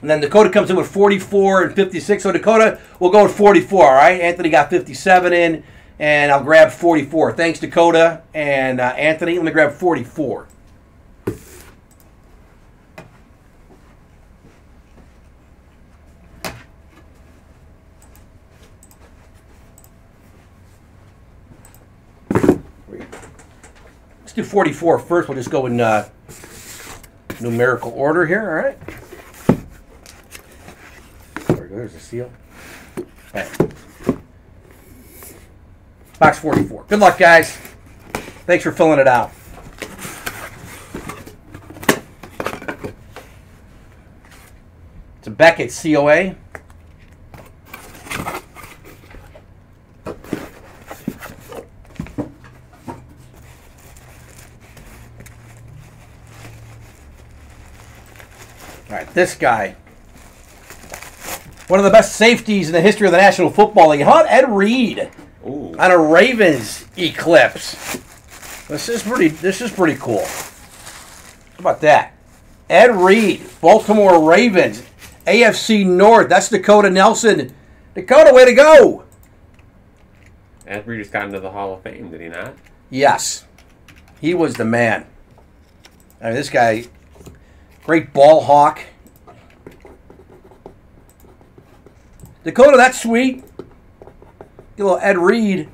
And then Dakota comes in with 44 and 56. So Dakota, we'll go with 44, all right? Anthony got 57 in, and I'll grab 44. Thanks, Dakota and uh, Anthony. Let me grab 44. Let's do 44 first. We'll just go in uh, numerical order here, all right? We. There's the seal. Right. Box 44. Good luck, guys. Thanks for filling it out. It's a Beckett COA. All right, this guy. One of the best safeties in the history of the National Football League. How about Ed Reed Ooh, on a Ravens eclipse? This is pretty. This is pretty cool. How about that? Ed Reed, Baltimore Ravens, AFC North. That's Dakota Nelson. Dakota, way to go! Ed Reed just got into the Hall of Fame, did he not? Yes, he was the man. I mean, this guy, great ball hawk. Dakota, that's sweet. Get a little Ed Reed.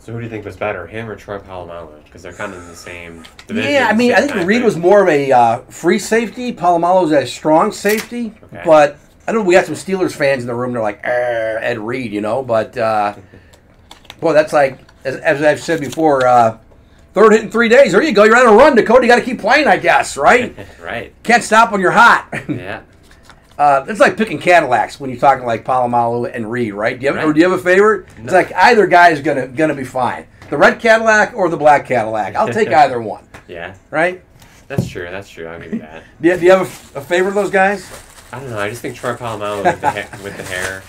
So who do you think was better, him or Troy Polamalu? Because they're kind of in the same division. Yeah, I mean, I think Reed was more of a uh, free safety. Polamalu was a strong safety. Okay. But I know we got some Steelers fans in the room. They're like, "Eh, Ed Reed, you know. But uh, boy, that's like as, as I've said before. Uh, third hit in three days. There you go. You're on a run, Dakota. You got to keep playing, I guess, right? right. Can't stop when you're hot. Yeah. Uh, it's like picking Cadillacs when you're talking like Polamalu and Reed, right? Do you have, or do you have a favorite? It's like either guy is gonna gonna be fine. The red Cadillac or the black Cadillac. I'll take either one, Yeah. right? That's true. That's true. Give you that. Do you, do you have a, a favorite of those guys? I don't know. I just think Troy Polamalu with the, ha- with the hair.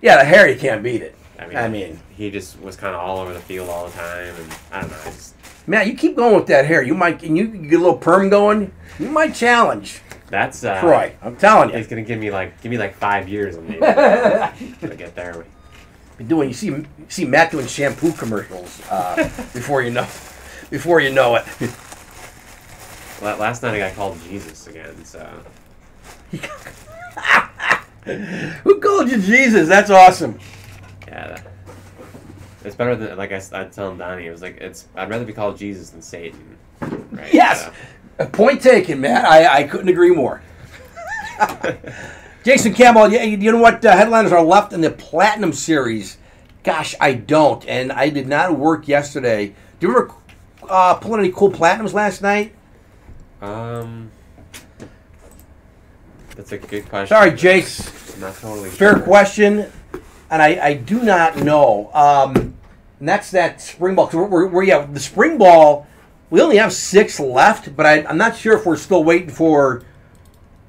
Yeah, the hair you can't beat it. I mean, I mean- he just was kind of all over the field all the time, and I don't know. I just, Matt, you keep going with that hair. You might, and you get a little perm going. You might challenge that's uh, Troy. I'm telling you. He's gonna give me like give me like five years on maybe to get there. Be doing. You see, you see Matt doing shampoo commercials uh, before you know, before you know it. La- Last night I got called Jesus again, so Who called you Jesus? That's awesome. yeah. that- It's better than like I, I tell Donnie. It was like it's. I'd rather be called Jesus than Satan. Right? Yes. A point taken, Matt. I, I couldn't agree more. Jason Campbell, yeah, you know what uh, headliners are left in the Platinum Series? Gosh, I don't. And I did not work yesterday. Do you ever uh, pull any cool Platinums last night? Um. That's a good question. Sorry, Jace. Not totally Fair sure. question. And I, I do not know. Um, and that's that spring ball. 'Cause we're, we're, we're, yeah, the spring ball, we only have six left, but I, I'm not sure if we're still waiting for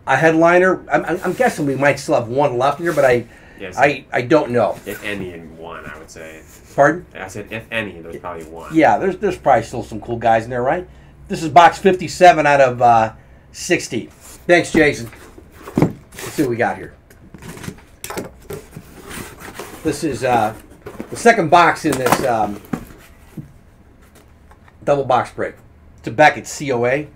a headliner. I'm, I'm, I'm guessing we might still have one left here, but I, Yes. I, I don't know. If any, in one, I would say. Pardon? I said if any, there's probably one. Yeah, there's there's probably still some cool guys in there, right? This is box 57 out of uh, 60. Thanks, Jason. Let's see what we got here. This is uh, the second box in this um, double box break. To back at COA.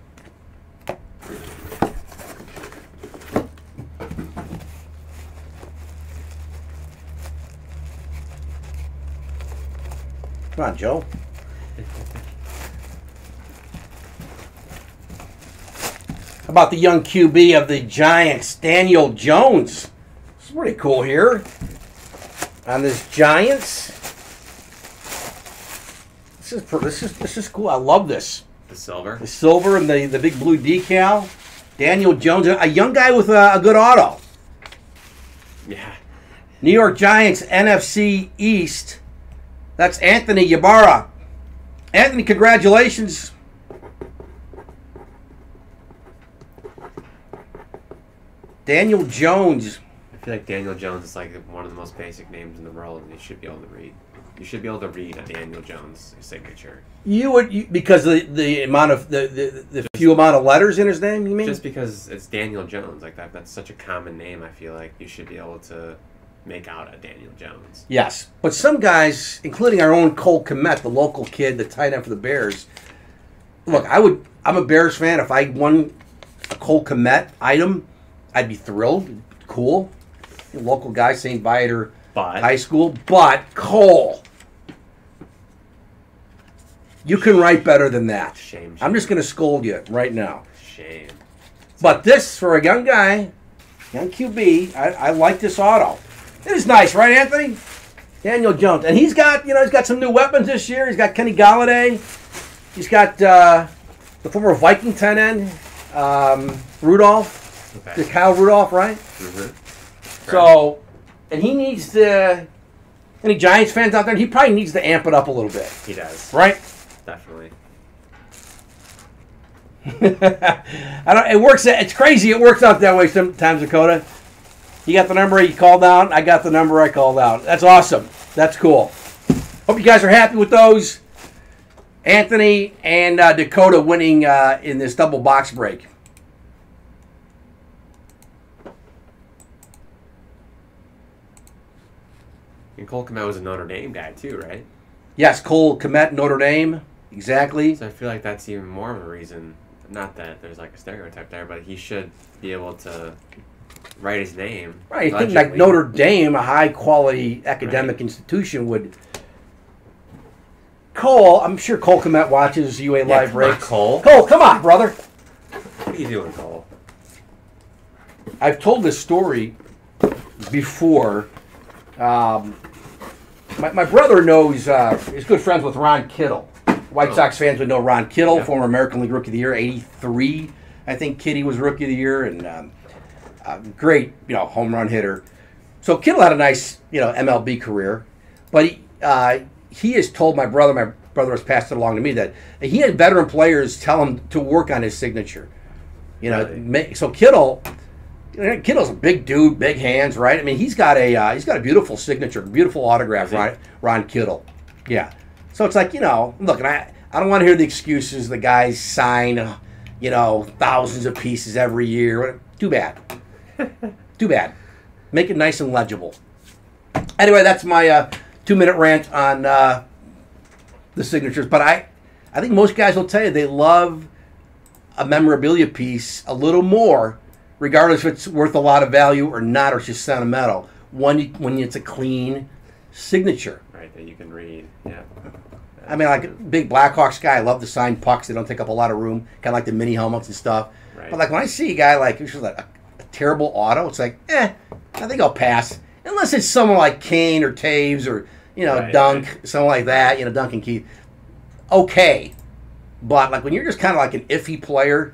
Come on, Joe. About the young QB of the Giants, Daniel Jones? Is pretty cool here. On this Giants. This is this is this is cool. I love this. The silver. The silver and the, the big blue decal. Daniel Jones, a young guy with a, a good auto. Yeah. New York Giants NFC East. That's Anthony Ybarra. Anthony, congratulations. Daniel Jones. I feel like Daniel Jones is like one of the most basic names in the world, and you should be able to read. You should be able to read a Daniel Jones signature. You would you, because the the amount of the, the the few amount of letters in his name. You mean? Just because it's Daniel Jones, like that, that's such a common name. I feel like you should be able to make out a Daniel Jones. Yes, but some guys, including our own Cole Kmet, the local kid, the tight end for the Bears. Look, I would. I'm a Bears fan. If I won a Cole Kmet item, I'd be thrilled. Cool. Local guy, St. Viator But High School. But Cole, you can write better than that. shame, shame, I'm just going to scold you right now. shame. But this, for a young guy, young QB, I, I like this auto. It is nice, right, Anthony? Daniel Jones, and he's got you know he's got some new weapons this year. He's got Kenny Golladay. He's got uh, the former Viking tight end um, Rudolph, the Okay. Kyle Rudolph, right? hmm So, and he needs to. Any Giants fans out there? He probably needs to amp it up a little bit, he does right? Definitely. I don't. It works. It's crazy. It works out that way sometimes, Dakota. You got the number you called out. I got the number I called out. That's awesome. That's cool. Hope you guys are happy with those. Anthony and uh, Dakota winning uh, in this double box break. And Cole Kmet was a Notre Dame guy too, right? Yes, Cole Kmet, Notre Dame. Exactly. So I feel like that's even more of a reason. Not that there's like a stereotype there, but he should be able to write his name. Right, think like. Notre Dame, a high quality academic institution, would. Cole, I'm sure Cole Kmet watches UA Yeah, Live breaks. Cole. Cole, come on, brother. What are you doing, Cole? I've told this story before. Um, my, my brother knows, uh, he's good friends with Ron Kittle. White Oh. Sox fans would know Ron Kittle, Yeah. former American League Rookie of the Year, 83. I think Kitty was Rookie of the Year, and um, uh, great, you know, home run hitter. So Kittle had a nice, you know, MLB career, but he, uh, he has told my brother, my brother has passed it along to me, that he had veteran players tell him to work on his signature. You know, ma- so Kittle, Kittle's a big dude, big hands, right? I mean, he's got a uh, he's got a beautiful signature, beautiful autograph? Ron, Ron Kittle. Yeah. So it's like you know, look, and I I don't want to hear the excuses. The guys sign, uh, you know, thousands of pieces every year. Too bad. Too bad. Make it nice and legible. Anyway, that's my uh, two minute rant on uh, the signatures. But I, I think most guys will tell you they love a memorabilia piece a little more, regardless if it's worth a lot of value or not, or it's just sentimental. When you, when it's a clean signature. Right, that you can read. Yeah. I mean, like big Blackhawks guy, I love to sign pucks. They don't take up a lot of room, kind of like the mini helmets and stuff. Right. But like when I see a guy like who's like a, a terrible auto, it's like, eh, I think I'll pass. Unless it's someone like Kane or Toews or you know Right, Dunk, right. someone like that, you know Duncan Keith. Okay, but like when you're just kind of like an iffy player,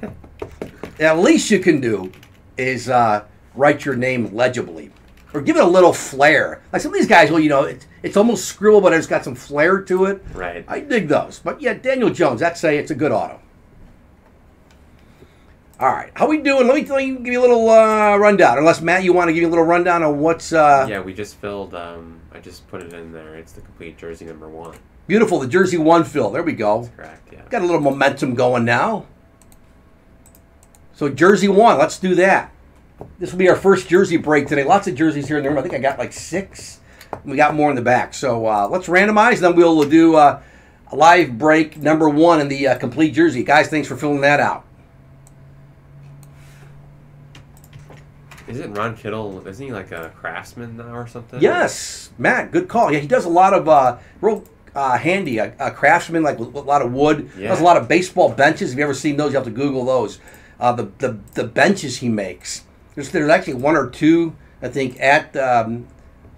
at least you can do is uh, write your name legibly or give it a little flair. Like some of these guys, well, you know, it's, it's almost scribble, but it's got some flair to it. Right. I dig those. But yeah, Daniel Jones, I'd say it's a good auto. All right, how we doing? Let me, let me give you a little uh, rundown. Unless Matt, you want to give you a little rundown on what's uh, yeah, we just filled. Um, I just put it in there. It's the complete jersey number one. beautiful. The Jersey One fill. There we go. Correct. Yeah. Got a little momentum going now. So Jersey One, let's do that. This will be our first jersey break today. Lots of jerseys here in the room. I think I got like six. We got more in the back. So uh, let's randomize. Then we'll do uh, a live break number one in the uh, complete jersey. Guys, thanks for filling that out. Isn't Ron Kittle? Isn't he like a craftsman now or something? Yes, Matt, good call. Yeah, he does a lot of uh, real uh, handy, a, a craftsman, like with a lot of wood. Yeah. Does a lot of baseball benches. If you ever seen those, you have to Google those. Uh, the, the the benches he makes. There's there's actually one or two, I think, at um,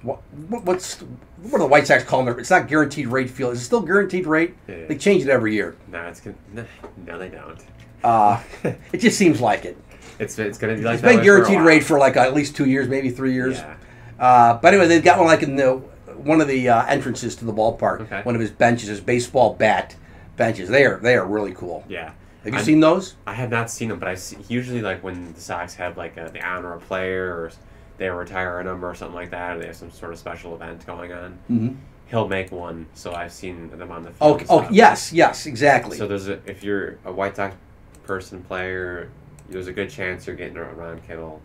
what, what's what do the White Sox call them? It's not guaranteed rate field. Is it still guaranteed rate? Yeah. They change it every year. No, it's gonna. No, no, they don't. Uh, it just seems like it. It's it's gonna be like It's been way for a guaranteed rate for like at least two years, maybe three years. Yeah. Uh, but anyway, they've got one like in the one of the uh, entrances to the ballpark. Okay. One of his benches, his baseball bat benches. They are they are really cool. Yeah. Have you I'm- seen those? I have not seen them, but I see usually like when the Sox have like a, the honor a player or they retire a number or something like that, or they have some sort of special event going on. Mm-hmm. He'll make one, so I've seen them on the field. Oh, oh stuff. yes, yes, exactly. So there's a if you're a White Sox person player, there's a good chance you're getting a Ron Kittle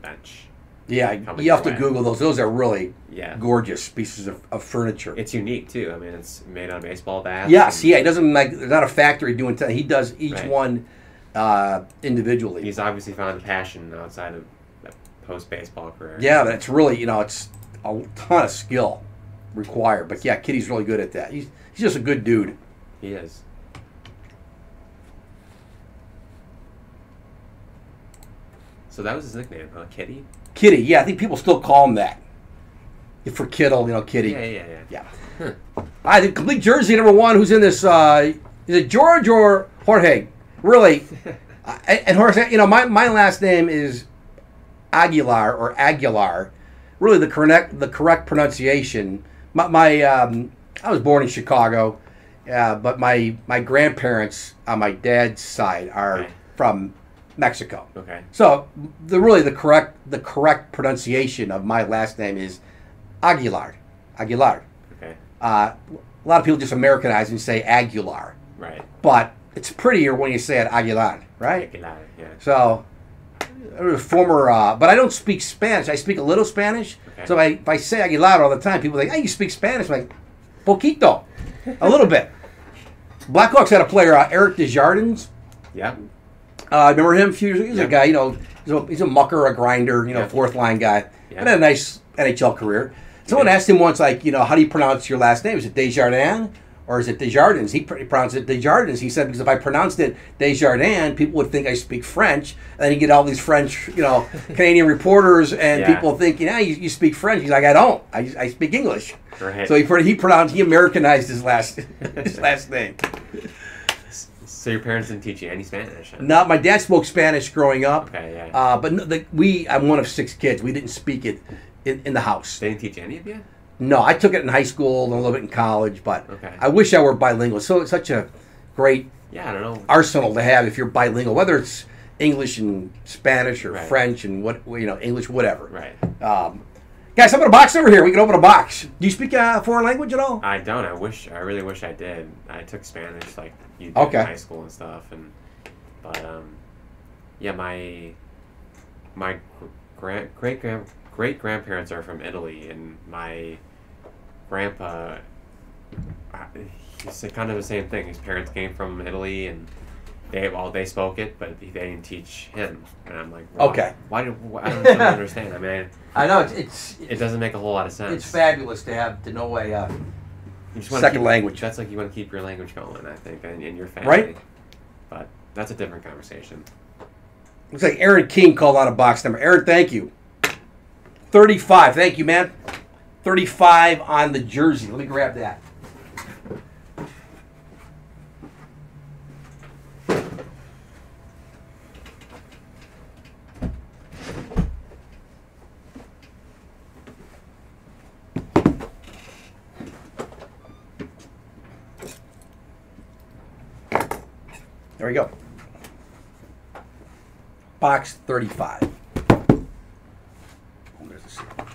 bench. Yeah, you have to. Google those. Those are really Yeah. gorgeous pieces of, of furniture. It's unique too. I mean, it's made on baseball bats. yes, yeah. He doesn't like. There's not a factory doing. T- he does each Right. one uh, individually. He's obviously found a passion outside of post baseball career. Yeah, but it's really you know it's a ton of skill required. But yeah, Kitty's really good at that. He's he's just a good dude. he is. So that was his nickname, huh? Kitty. Kitty, yeah, I think people still call him that. For Kittle, you know, Kitty. Yeah, yeah, yeah. Yeah. I think complete jersey number one. Who's in this? Uh, is it George or Jorge? Really? I- and Jorge, you know, my, my last name is Aguilar or Aguilar. Really, the correct the correct pronunciation. My, my um, I was born in Chicago, uh, but my my grandparents on my dad's side are Okay. from Mexico. Okay. So the really the correct the correct pronunciation of my last name is Aguilar. Aguilar. Okay. Uh, a lot of people just Americanize and say Aguilar, Right. but it's prettier when you say it Aguilar, right? Aguilar, Yeah. So, a former, uh, but I don't speak Spanish. I speak a little Spanish. Okay. So I, if I say Aguilar all the time, people think, "Hey, you speak Spanish?" I'm like, poquito, a little bit. Blackhawks had a player, uh, Eric Desjardins. Yep. Uh, remember him? a few years- He's Yeah. a guy, you know, he's a, he's a mucker, a grinder, you know, Yeah. fourth line guy. Yeah. Had a nice NHL career. Someone asked him once, like, you know, how do you pronounce your last name? Is it Desjardins or is it Desjardins? He pr- pronounced it Desjardins. He said because if I pronounced it Desjardins, people would think I speak French, and then you get all these French, you know, Canadian reporters, and Yeah. people thinking, you know, you, you speak French. He's like, I don't. I, I speak English. Right. So he he pronounced he Americanized his last his last name. So your parents didn't teach you any Spanish? huh? Not my dad spoke Spanish growing up. Okay, yeah. Uh, but no, the, we, I'm one of six kids. We didn't speak it in, in the house. they didn't teach any of you? No, I took it in high school and a little bit in college, but Okay. I wish I were bilingual. So it's such a great Yeah, I don't know. arsenal to have if you're bilingual, whether it's English and Spanish or Right. French and what you know English, whatever. Right. Um, guys, I'm in a box over here. We can open a box. Do you speak a foreign language at all? I don't. I wish. I really wish I did. I took Spanish like you did Okay. in high school and stuff, and but um, yeah, my my grand great grand great grandparents are from Italy, and my grandpa, uh, he's kind of the same thing. His parents came from Italy, and they well they spoke it, but they didn't teach him. And I'm like, why, Okay. why do why, I don't, understand? I mean, I know it's it's, it doesn't make a whole lot of sense. it's fabulous to have to know a. Uh, You just Second keep- language. That's like you want to keep your language going, I think, in, in your family. Right. But that's a different conversation. Looks like Aaron King called out a box number. Aaron, thank you. 35. Thank you, man. 35 on the jersey. Let me grab that. There we go. Box 35. Oh, there's the seal.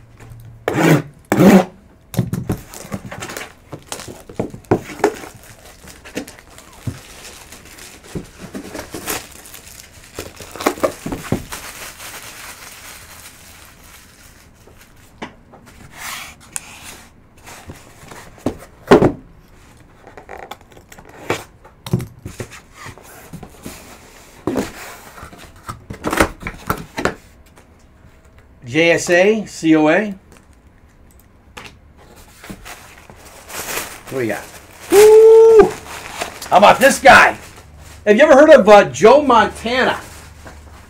JSA, COA. What do we got? Woo! How about this guy? Have you ever heard of uh, Joe Montana?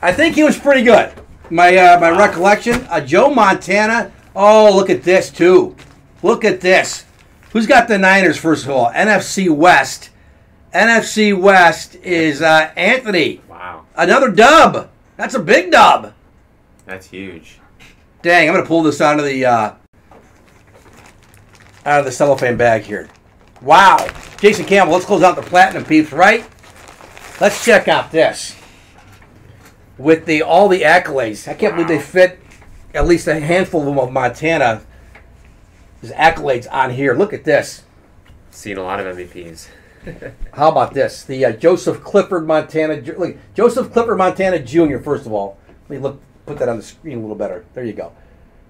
I think he was pretty good. My uh, my recollection, uh, Joe Montana. Oh, look at this too. Look at this. Who's got the Niners first of all? NFC West. NFC West is uh, Anthony. Wow, Another dub. That's a big dub. that's huge. Dang, I'm gonna pull this out of the uh, out of the cellophane bag here. Wow, Jason Campbell. Let's close out the platinum peeps, right? Let's check out this with the all the accolades. I can't believe they fit at least a handful of them of Montana. His accolades on here. Look at this. Seen a lot of MVPs. How about this? The uh, Joseph Clifford Montana. Look, Joseph Clifford Montana Jr. First of all, let me look. Put that on the screen a little better. There you go.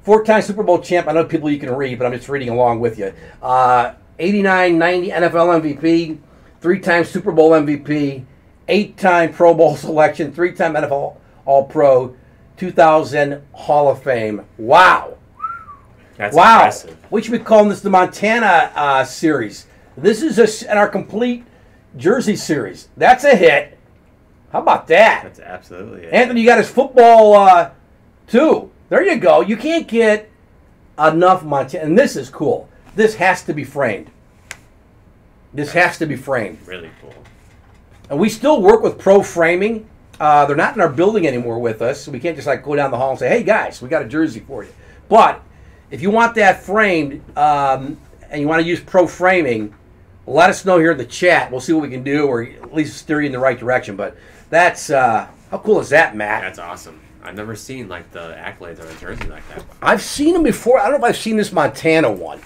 Four-time Super Bowl champ. I know people you can read, but I'm just reading along with you. Uh, 89, 90 NFL MVP, three-time Super Bowl MVP, eight-time Pro Bowl selection, three-time NFL All-Pro, 2000 Hall of Fame. Wow. That's Wow. impressive. We should be calling this the Montana uh, series. This is a in our complete Jersey series. That's a hit. How about that? That's absolutely it. Anthony, you got his football uh, too. There you go. You can't get enough Montana. And this is cool. This has to be framed. This has to be framed. really cool. And we still work with pro framing. Uh, they're not in our building anymore with us, so we can't just like go down the hall and say, "Hey guys, we got a jersey for you." But if you want that framed um, and you want to use pro framing, let us know here in the chat. We'll see what we can do, or at least steer you in the right direction. But that's uh, how cool is that, Matt? That's awesome. I've never seen like the accolades on a jersey like that. I've seen them before. I don't know if I've seen this Montana one,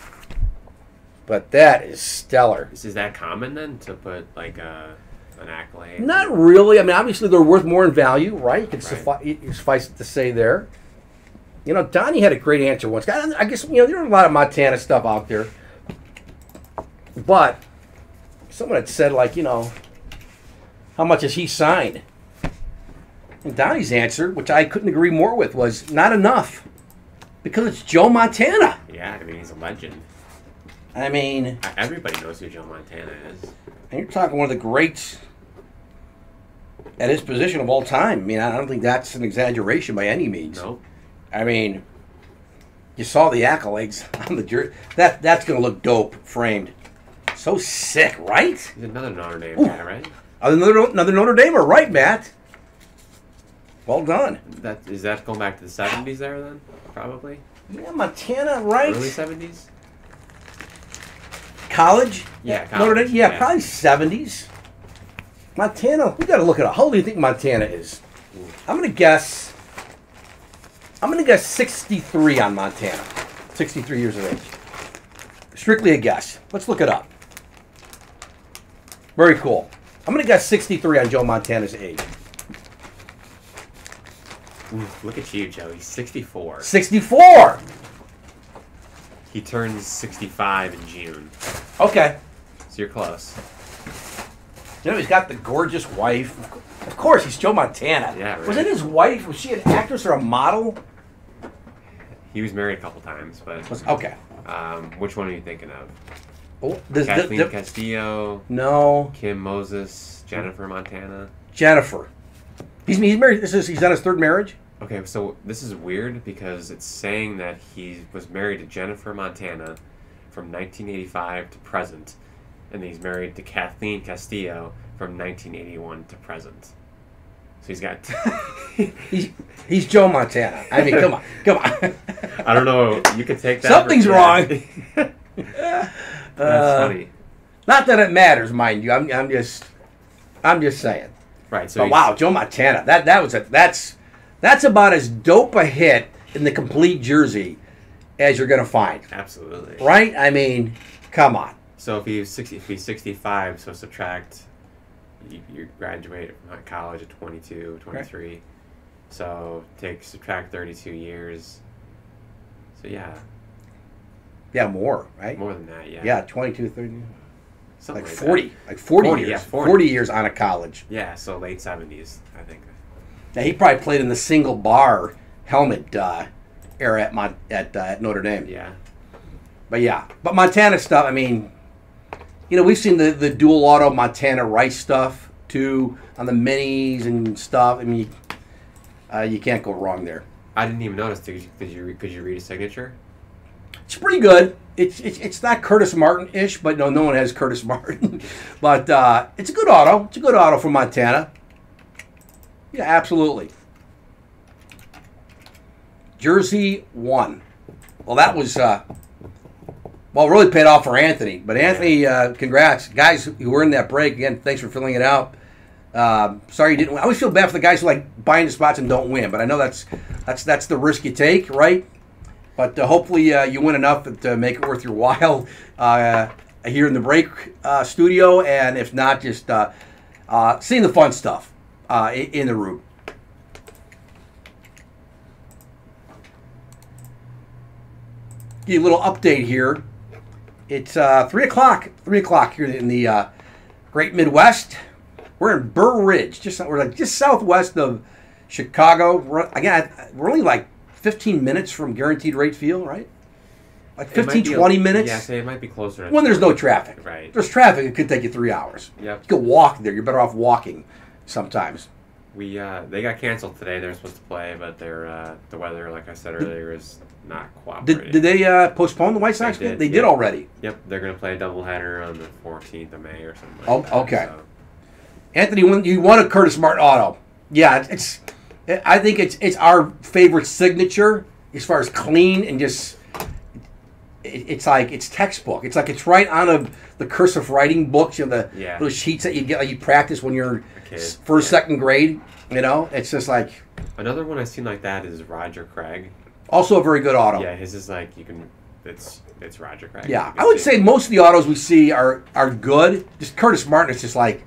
but that is stellar. Is, is that common then to put like a an accolade? Not really. I mean, obviously they're worth more in value, right? You can Right. suffi- suffice it to say there. You know, Donnie had a great answer once. I I guess you know there are a lot of Montana stuff out there, but someone had said like, you know, how much has he signed? And Donnie's answer, which I couldn't agree more with, was not enough. Because it's Joe Montana. Yeah, I mean he's a legend. I mean, Everybody knows who Joe Montana is. and you're talking one of the greats at his position of all time. I mean, I don't think that's an exaggeration by any means. Nope. I mean, you saw the accolades on the jersey. That that's gonna look dope framed. So sick, right? He's another Notre Dame Ooh. guy, right? Another another Notre Damer, right, Matt? Well done. That is that going back to the seventies there then? Probably. Yeah, Montana, right? Early seventies? College? Yeah, Notre Dame. Yeah, yeah. probably seventies. Montana. We got to look at it. How old do you think Montana is? I'm gonna guess. I'm gonna guess 63 on Montana. 63 years of age. Strictly a guess. Let's look it up. Very cool. I'm gonna guess 63 on Joe Montana's age. Ooh, look at you, Joe. He's sixty four. 64. He turns sixty five in June. Okay. So you're close. You know, he's got the gorgeous wife. Of course, he's Joe Montana. Yeah, right. Was it his wife? Was she an actress or a model? He was married a couple times, but Was- Okay. um, which one are you thinking of? Oh, Kathleen Castillo, no, Kim Moses, Jennifer Montana. Jennifer. He's, he's married. This is he's on his third marriage. Okay, so this is weird because it's saying that he was married to Jennifer Montana from 1985 to present, and he's married to Kathleen Castillo from 1981 to present. So he's got. He's he's Joe Montana. I mean, come on, come on. I don't know. You could take that. Something's wrong. That's Uh, funny. Not that it matters, mind you. I'm, I'm just I'm just saying. Right. So But wow, Joe Montana. That that was a that's that's about as dope a hit in the complete jersey as you're gonna find. Absolutely. Right? I mean, come on. So if he's 60, if he's 65, so subtract, you, you graduate from college at 22, 23. So take subtract 32 years. So yeah, Yeah, more, right? more than that. Yeah. Yeah, 22, 30, Something like that. 40, like 40, 40, years. yeah, 40. 40. years on a college. Yeah. So late 70s, I think. Now he probably played in the single bar helmet uh, era at Mon- at, uh, at Notre Dame. Yeah. But yeah, but Montana stuff. I mean, you know, we've seen the the dual auto Montana Rice stuff too on the minis and stuff. I mean, uh, you can't go wrong there. I didn't even notice. Did you, did you could you read a signature? It's pretty good. It's it's, it's not Curtis Martin ish, but no, no one has Curtis Martin. but uh, it's a good auto. It's a good auto for Montana. Yeah, absolutely. Jersey one. Well, that was uh, well really paid off for Anthony. But Anthony, uh, congrats, guys who were in that break again. Thanks for filling it out. Um sorry you didn't. win. I always feel bad for the guys who like buying the spots and don't win, but I know that's that's that's the risk you take, right? But uh, hopefully uh, you win enough to make it worth your while uh, here in the break studio, and if not, just seeing the fun stuff in, in the room. Give a little update here. It's uh, three o'clock. Three o'clock here in the uh, Great Midwest. We're in Burr Ridge, just we're like just southwest of Chicago. We're, again, we're only like 15 minutes from Guaranteed Rate Field, right? Like It 15, be a- 20 minutes. Yeah, say it might be closer. When there's no traffic. Right. If there's traffic, it could take you three hours. Yep. You could walk there. You're better off walking sometimes. We uh, they got canceled today. They're supposed to play, but they're uh, the weather, like I said earlier, is not cooperating. Did, did they uh, postpone the White Sox They game? did, They did yeah. already. Yep, they're gonna play a doubleheader on the 14th of May or something. Like Oh, that, okay. so- Anthony, you want a Curtis Martin auto, yeah, it's. I think it's it's our favorite signature as far as clean and just. it- It's like it's textbook. It's like it's right on a the cursive writing books, you know, the Yeah. those sheets that you get like you practice when you're A kid, s- first, yeah. second grade. You know, it's just like Another one I've seen like that is Roger Craig. also a very good auto. Yeah, his is like you can. It's it's Roger Craig. Yeah, I would say it. most of the autos we see are are good. Just Curtis Martin is just like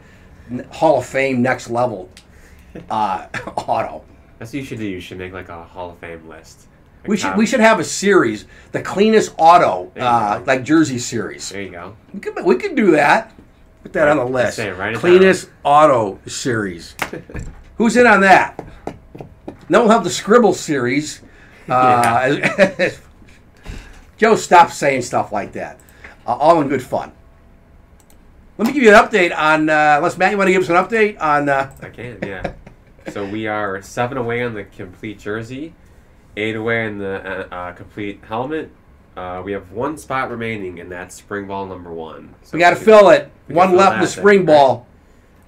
Hall of Fame next level uh, auto. That's what you should do. You should make like a Hall of Fame list. Like We should we should have a series, the cleanest auto, uh, like Jersey series. There you go. We could we could do that. Put that on the list. say it, write it cleanest auto series. Who's in on that? then we'll have the Scribble series. Uh, Joe, stop saying stuff like that. Uh, all in good fun. Let me give you an update on. Uh, unless Matt, you want to give us an update on? Uh, I can, yeah. So we are seven away on the complete jersey, eight away on the uh, uh, complete helmet. Uh, we have one spot remaining, and that's spring ball number one. So we got to fill it. One left in the spring right? ball.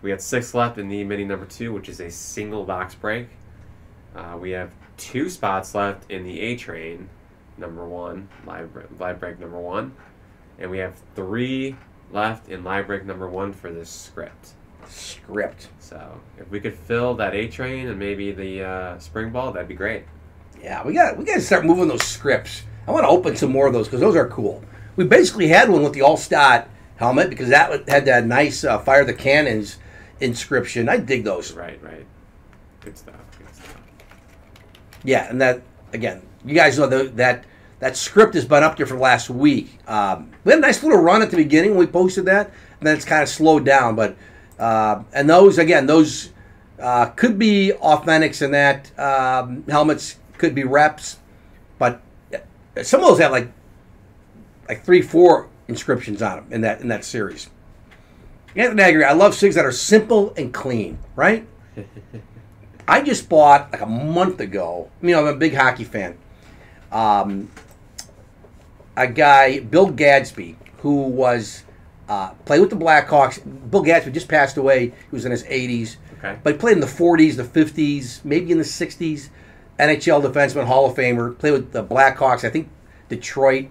We got six left in the mini number two, which is a single box break. Uh, we have two spots left in the A train, number one, live, live break number one. And we have three left in live break number one for this script. Script. So if we could fill that A train and maybe the uh, spring ball, that'd be great. Yeah, we got we got to start moving those scripts. I want to open some more of those because those are cool. We basically had one with the All Star helmet because that had that nice uh, "Fire the Cannons" inscription. I dig those. Right, right. Good stuff. Good stuff. Yeah, and that again, you guys know the, that that script has been up there for the last week. Um, we had a nice little run at the beginning when we posted that, and then it's kind of slowed down. But uh, and those again, those uh, could be authentics, and that um, helmets could be reps, but some of those have like like three, four inscriptions on them in that in that series. Anthony Agri, I love SIGs that are simple and clean, right? I just bought like a month ago. You know, I'm a big hockey fan. Um, a guy, Bill Gadsby, who was uh, played with the Blackhawks. Bill Gadsby just passed away. He was in his 80s, Okay. but he played in the 40s, the 50s, maybe in the 60s. NHL defenseman, Hall of Famer. Played with the Blackhawks. I think Detroit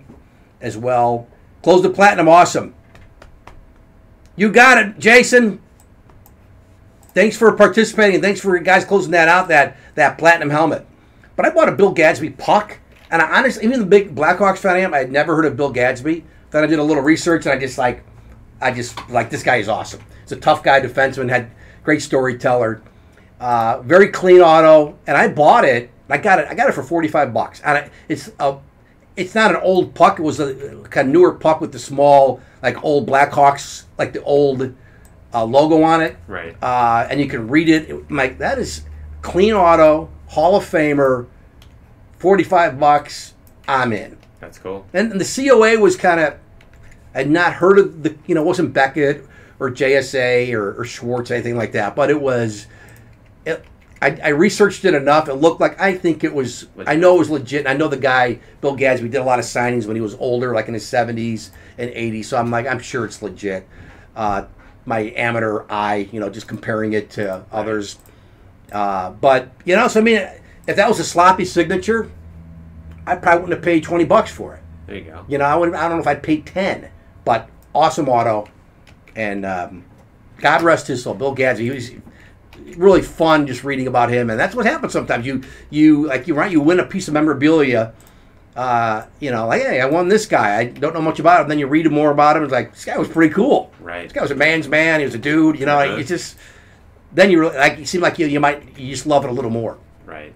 as well. Closed the platinum. Awesome. You got it, Jason. Thanks for participating. Thanks for you guys closing that out. That that platinum helmet. But I bought a Bill Gadsby puck, and I honestly, even the big Blackhawks fan I am, I had never heard of Bill Gadsby. Then I did a little research, and I just like, I just like this guy is awesome. He's a tough guy, defenseman, had great storyteller, uh, very clean auto, and I bought it. I got it. I got it for forty five bucks, and I, it's a, it's not an old puck. It was a kind of newer puck with the small, like old Blackhawks, like the old uh, logo on it Right. uh, and you can read it. I'm like that is clean auto, Hall of Famer, forty five bucks. I'm in. That's cool. And, and the COA was kind of I'd not heard of the you know it wasn't Beckett or JSA or, or Schwartz anything like that, but it was. It, I, I researched it enough. It looked like I think it was. I know it was legit. I know the guy Bill Gadsby did a lot of signings when he was older, like in his seventies and eighties. So I'm like, I'm sure it's legit. Uh, my amateur eye, you know, just comparing it to others. Uh, but you know, so I mean, if that was a sloppy signature, I probably wouldn't have paid twenty bucks for it. There you go. You know, I would. I don't know if I'd pay ten, but awesome auto, and um, God rest his soul, Bill Gadsby. He was really fun just reading about him, and that's what happens sometimes. You you like you right, you win a piece of memorabilia. Uh, you know, like hey, I won this guy. I don't know much about him. Then you read more about him. It's like this guy was pretty cool. Right. This guy was a man's man. He was a dude. You know, Uh-huh. it's just then you really like. You seem like you you might you just love it a little more. Right.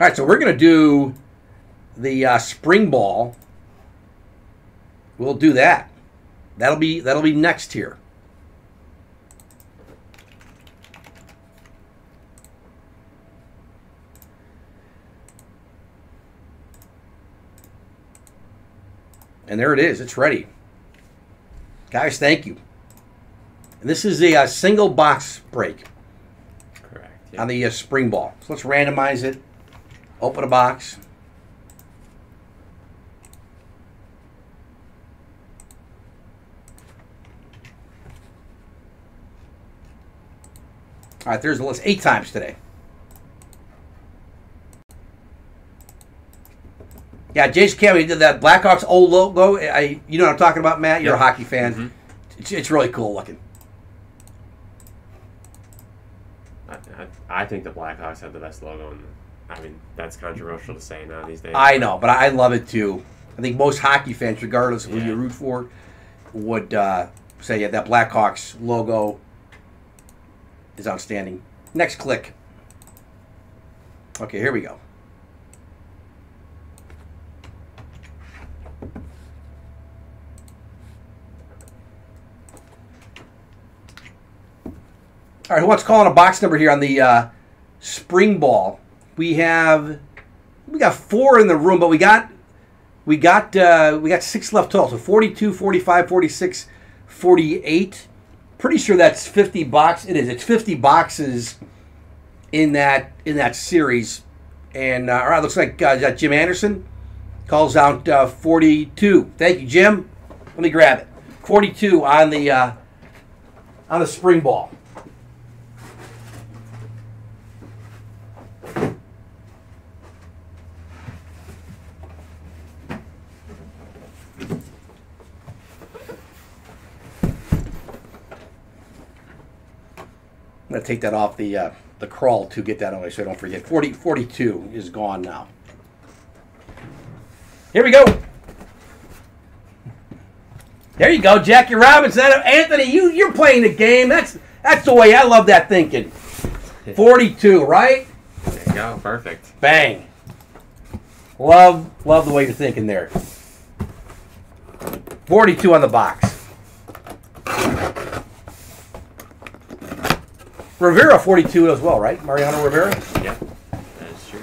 All right, so we're gonna do the uh, spring ball. We'll do that. That'll be that'll be next here. And there it is. It's ready. Guys, thank you. And this is a, uh single box break Correct. Yeah. on the uh, spring ball. So let's randomize it. Open a box. All right, there's the list. Eight times today. Yeah, Jason Campbell did that Blackhawks old logo. I, you know what I'm talking about, Matt. You're a hockey fan. Mhm. It's, it's really cool looking. I, I, I think the Blackhawks have the best logo. And I mean, that's controversial to say now these days. I know, but I love it too. I think most hockey fans, regardless of who Yeah. you root for, would uh, say, yeah, that Blackhawks logo is outstanding. Next click. Okay, here we go. All right, who wants to call on a box number here on the uh, spring ball? We have we got four in the room, but we got we got uh, we got six left total. So 42, 45, 46, 48. Pretty sure that's 50 box. It is. It's 50 boxes in that in that series. And uh, all right, looks like uh, Jim Anderson calls out uh, 42. Thank you, Jim. Let me grab it. 42 on the uh, on the spring ball. I'm gonna take that off the uh, the crawl to get that away so I don't forget. 40, 42 is gone now. Here we go. There you go, Jackie Robinson. Anthony, you you're playing the game. That's that's the way I love that thinking. 42, right? There you go. Perfect. Bang. Love love the way you're thinking there. 42 on the box. Rivera 42 as well, right? Mariano Rivera? Yeah, that is true.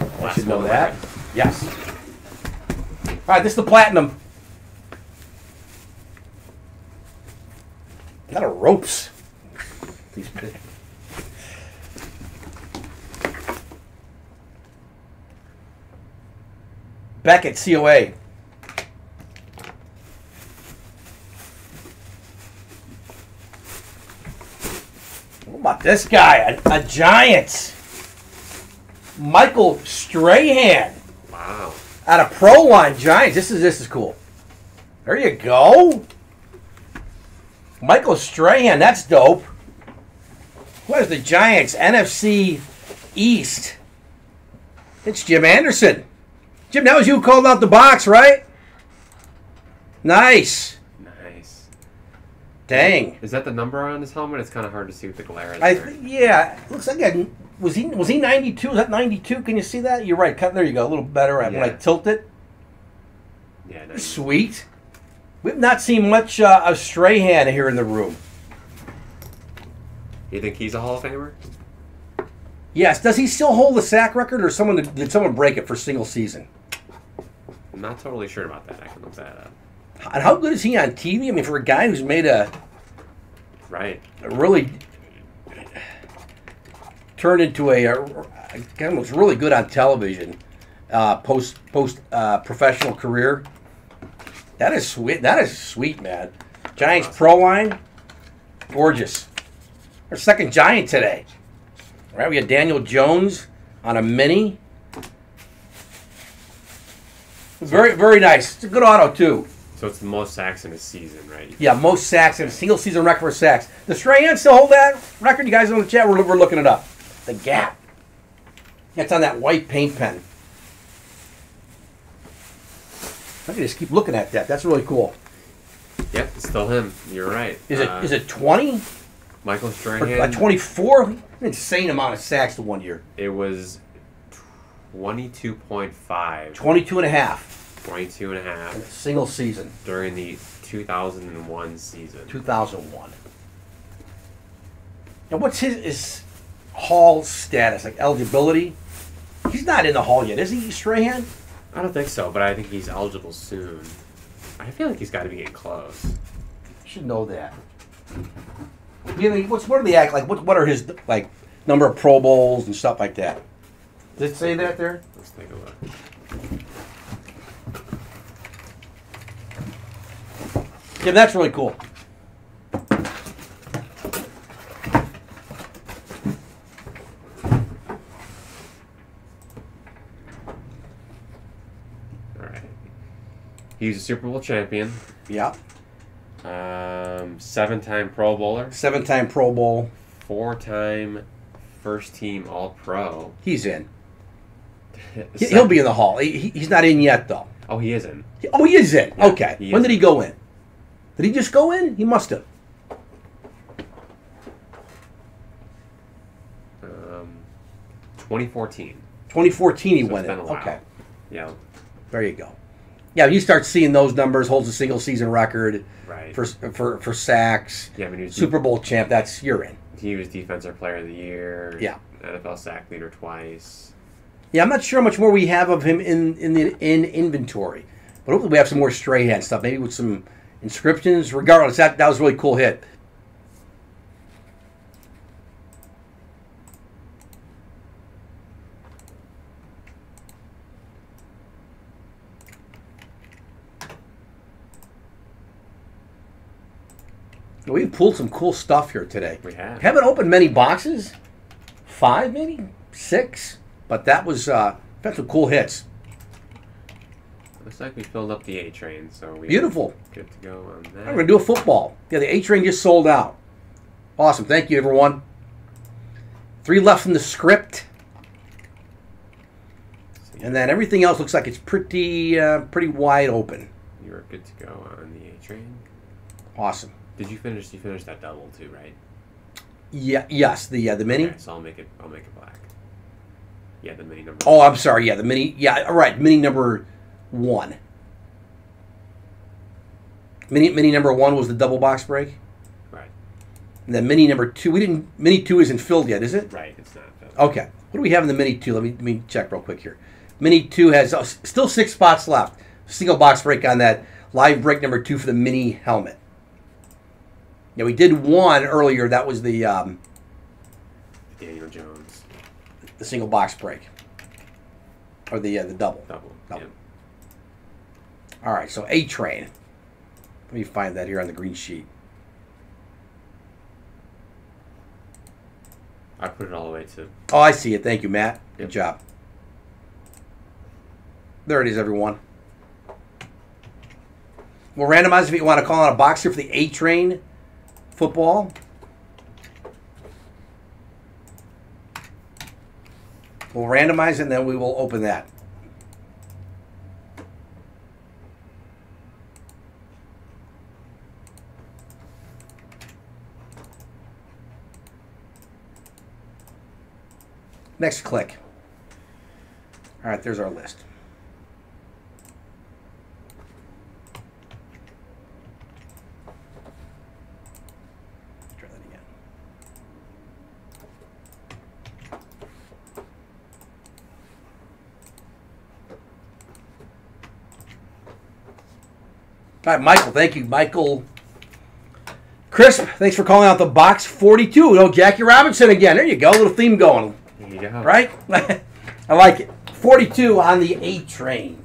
I Last should know that. Yes. All right, this is the platinum. A lot of ropes. These- Beckett COA. About this guy? A, a giant. Michael Strahan Wow. out of Pro Line Giants. This is this is cool. There you go. Michael Strahan, that's dope. What is the Giants? NFC East. It's Jim Anderson. Jim, that was you who called out the box, right? Nice. Dang. Is that the number on his helmet? It's kind of hard to see with the glare. I th- yeah, looks like a, was he was he 92? Is that 92? Can you see that? You're right. Cut- There you go. A little better when I tilt it. yeah, nice. Sweet. We've not seen much uh, of Strahan here in the room. You think he's a Hall of Famer? Yes. Does he still hold the sack record, or someone did someone break it for single season? I'm not totally sure about that. I can look that up. And how good is he on TV? I mean, for a guy who's made a, Right. a really turned into a, a, a guy who was really good on television, uh, post post uh, professional career. That is sweet. That is sweet, man. Giants pro line, gorgeous. Our second Giant today. All right, we got Daniel Jones on a mini. Very, very nice. It's a good auto too. So it's the most sacks in a season, right? Yeah, most sacks in a single season record for sacks. Does Strahan still hold that record? You guys in the chat, we're, we're looking it up. The gap. That's on that white paint pen. I can just keep looking at that. That's really cool. Yep, it's still him. You're right. Is it Uh, is it 20 Michael Strahan? uh, 24? Insane amount of sacks to one year. It was 22.5, 22 and a half 22 and a in a half single season. during the 2001 season. 2001. Now, what's his, his Hall status? Like eligibility? He's not in the Hall yet, is he, Strahan? I don't think so, but I think he's eligible soon. I feel like he's got to be getting close. should know that. You know, what's what are the act like? What what are his like number of Pro Bowls and stuff like that? Does it say that there? Let's take a look. That's really cool. All right. He's a Super Bowl champion, Yeah, um, seven-time Pro Bowler, seven-time Pro Bowl. four-time first-team All-Pro. He's in. He- He'll be in the Hall. He, he- he's not in yet though. Oh, he is in. Oh, he is in. Yeah, Okay. he when is did he go in? Did he just go in? He must have. Um, 2014. 2014 he So went in. been a while. Okay. Yeah. There you go. Yeah, you start seeing those numbers. Holds a single season record Right. for for for sacks. yeah, I mean, he was, Super Bowl champ. That's you're in. he was defensive player of the year. Yeah. NFL sack leader twice. Yeah, I'm not sure how much more we have of him in in the in inventory, but hopefully we have some more Strahan stuff. Maybe with some inscriptions. Regardless, that that was a really cool hit. We pulled some cool stuff here today. We have. Haven't opened many boxes. Five, maybe six. But that was uh, that's some cool hits. Looks like we filled up the A train, so we Beautiful. good to go on that. I'm gonna do a football. Yeah, the A train just sold out. Awesome. Thank you, everyone. Three left in the script, and then everything else looks like it's pretty uh, pretty wide open. You are good to go on the A train. Awesome. Did you finish? You finished that double too, right? Yeah. Yes. The uh, the mini. Okay, so I'll make it. I'll make it black. Yeah, the mini number. Oh, I'm sorry. Yeah, the mini. Yeah. All right. Mini number one. Mini mini number one was the double box break. Right. And then mini number two, we didn't. Mini two isn't filled yet, is it? Right. It's not. Filled. Okay. What do we have in the mini two? Let me let me check real quick here. Mini two has uh, still six spots left. Single box break on that live break number two for the mini helmet. Yeah, we did one earlier. That was the um, Daniel Jones the single box break, or the uh, the double. double. Double. Yeah. All right. So A train. Let me find that here on the green sheet. I put it all the way to. Oh, I see it. Thank you, Matt. Good Yep. job. There it is, everyone. We'll randomize if you want to call on a box here for the A train football. We'll randomize and then we will open that. Next click. All right, there's our list. Try that again. All right, Michael. Thank you, Michael. Crisp, thanks for calling out the box 42. Oh, Jackie Robinson again. There you go. little theme going Go. right? I like it. 42 on the A train.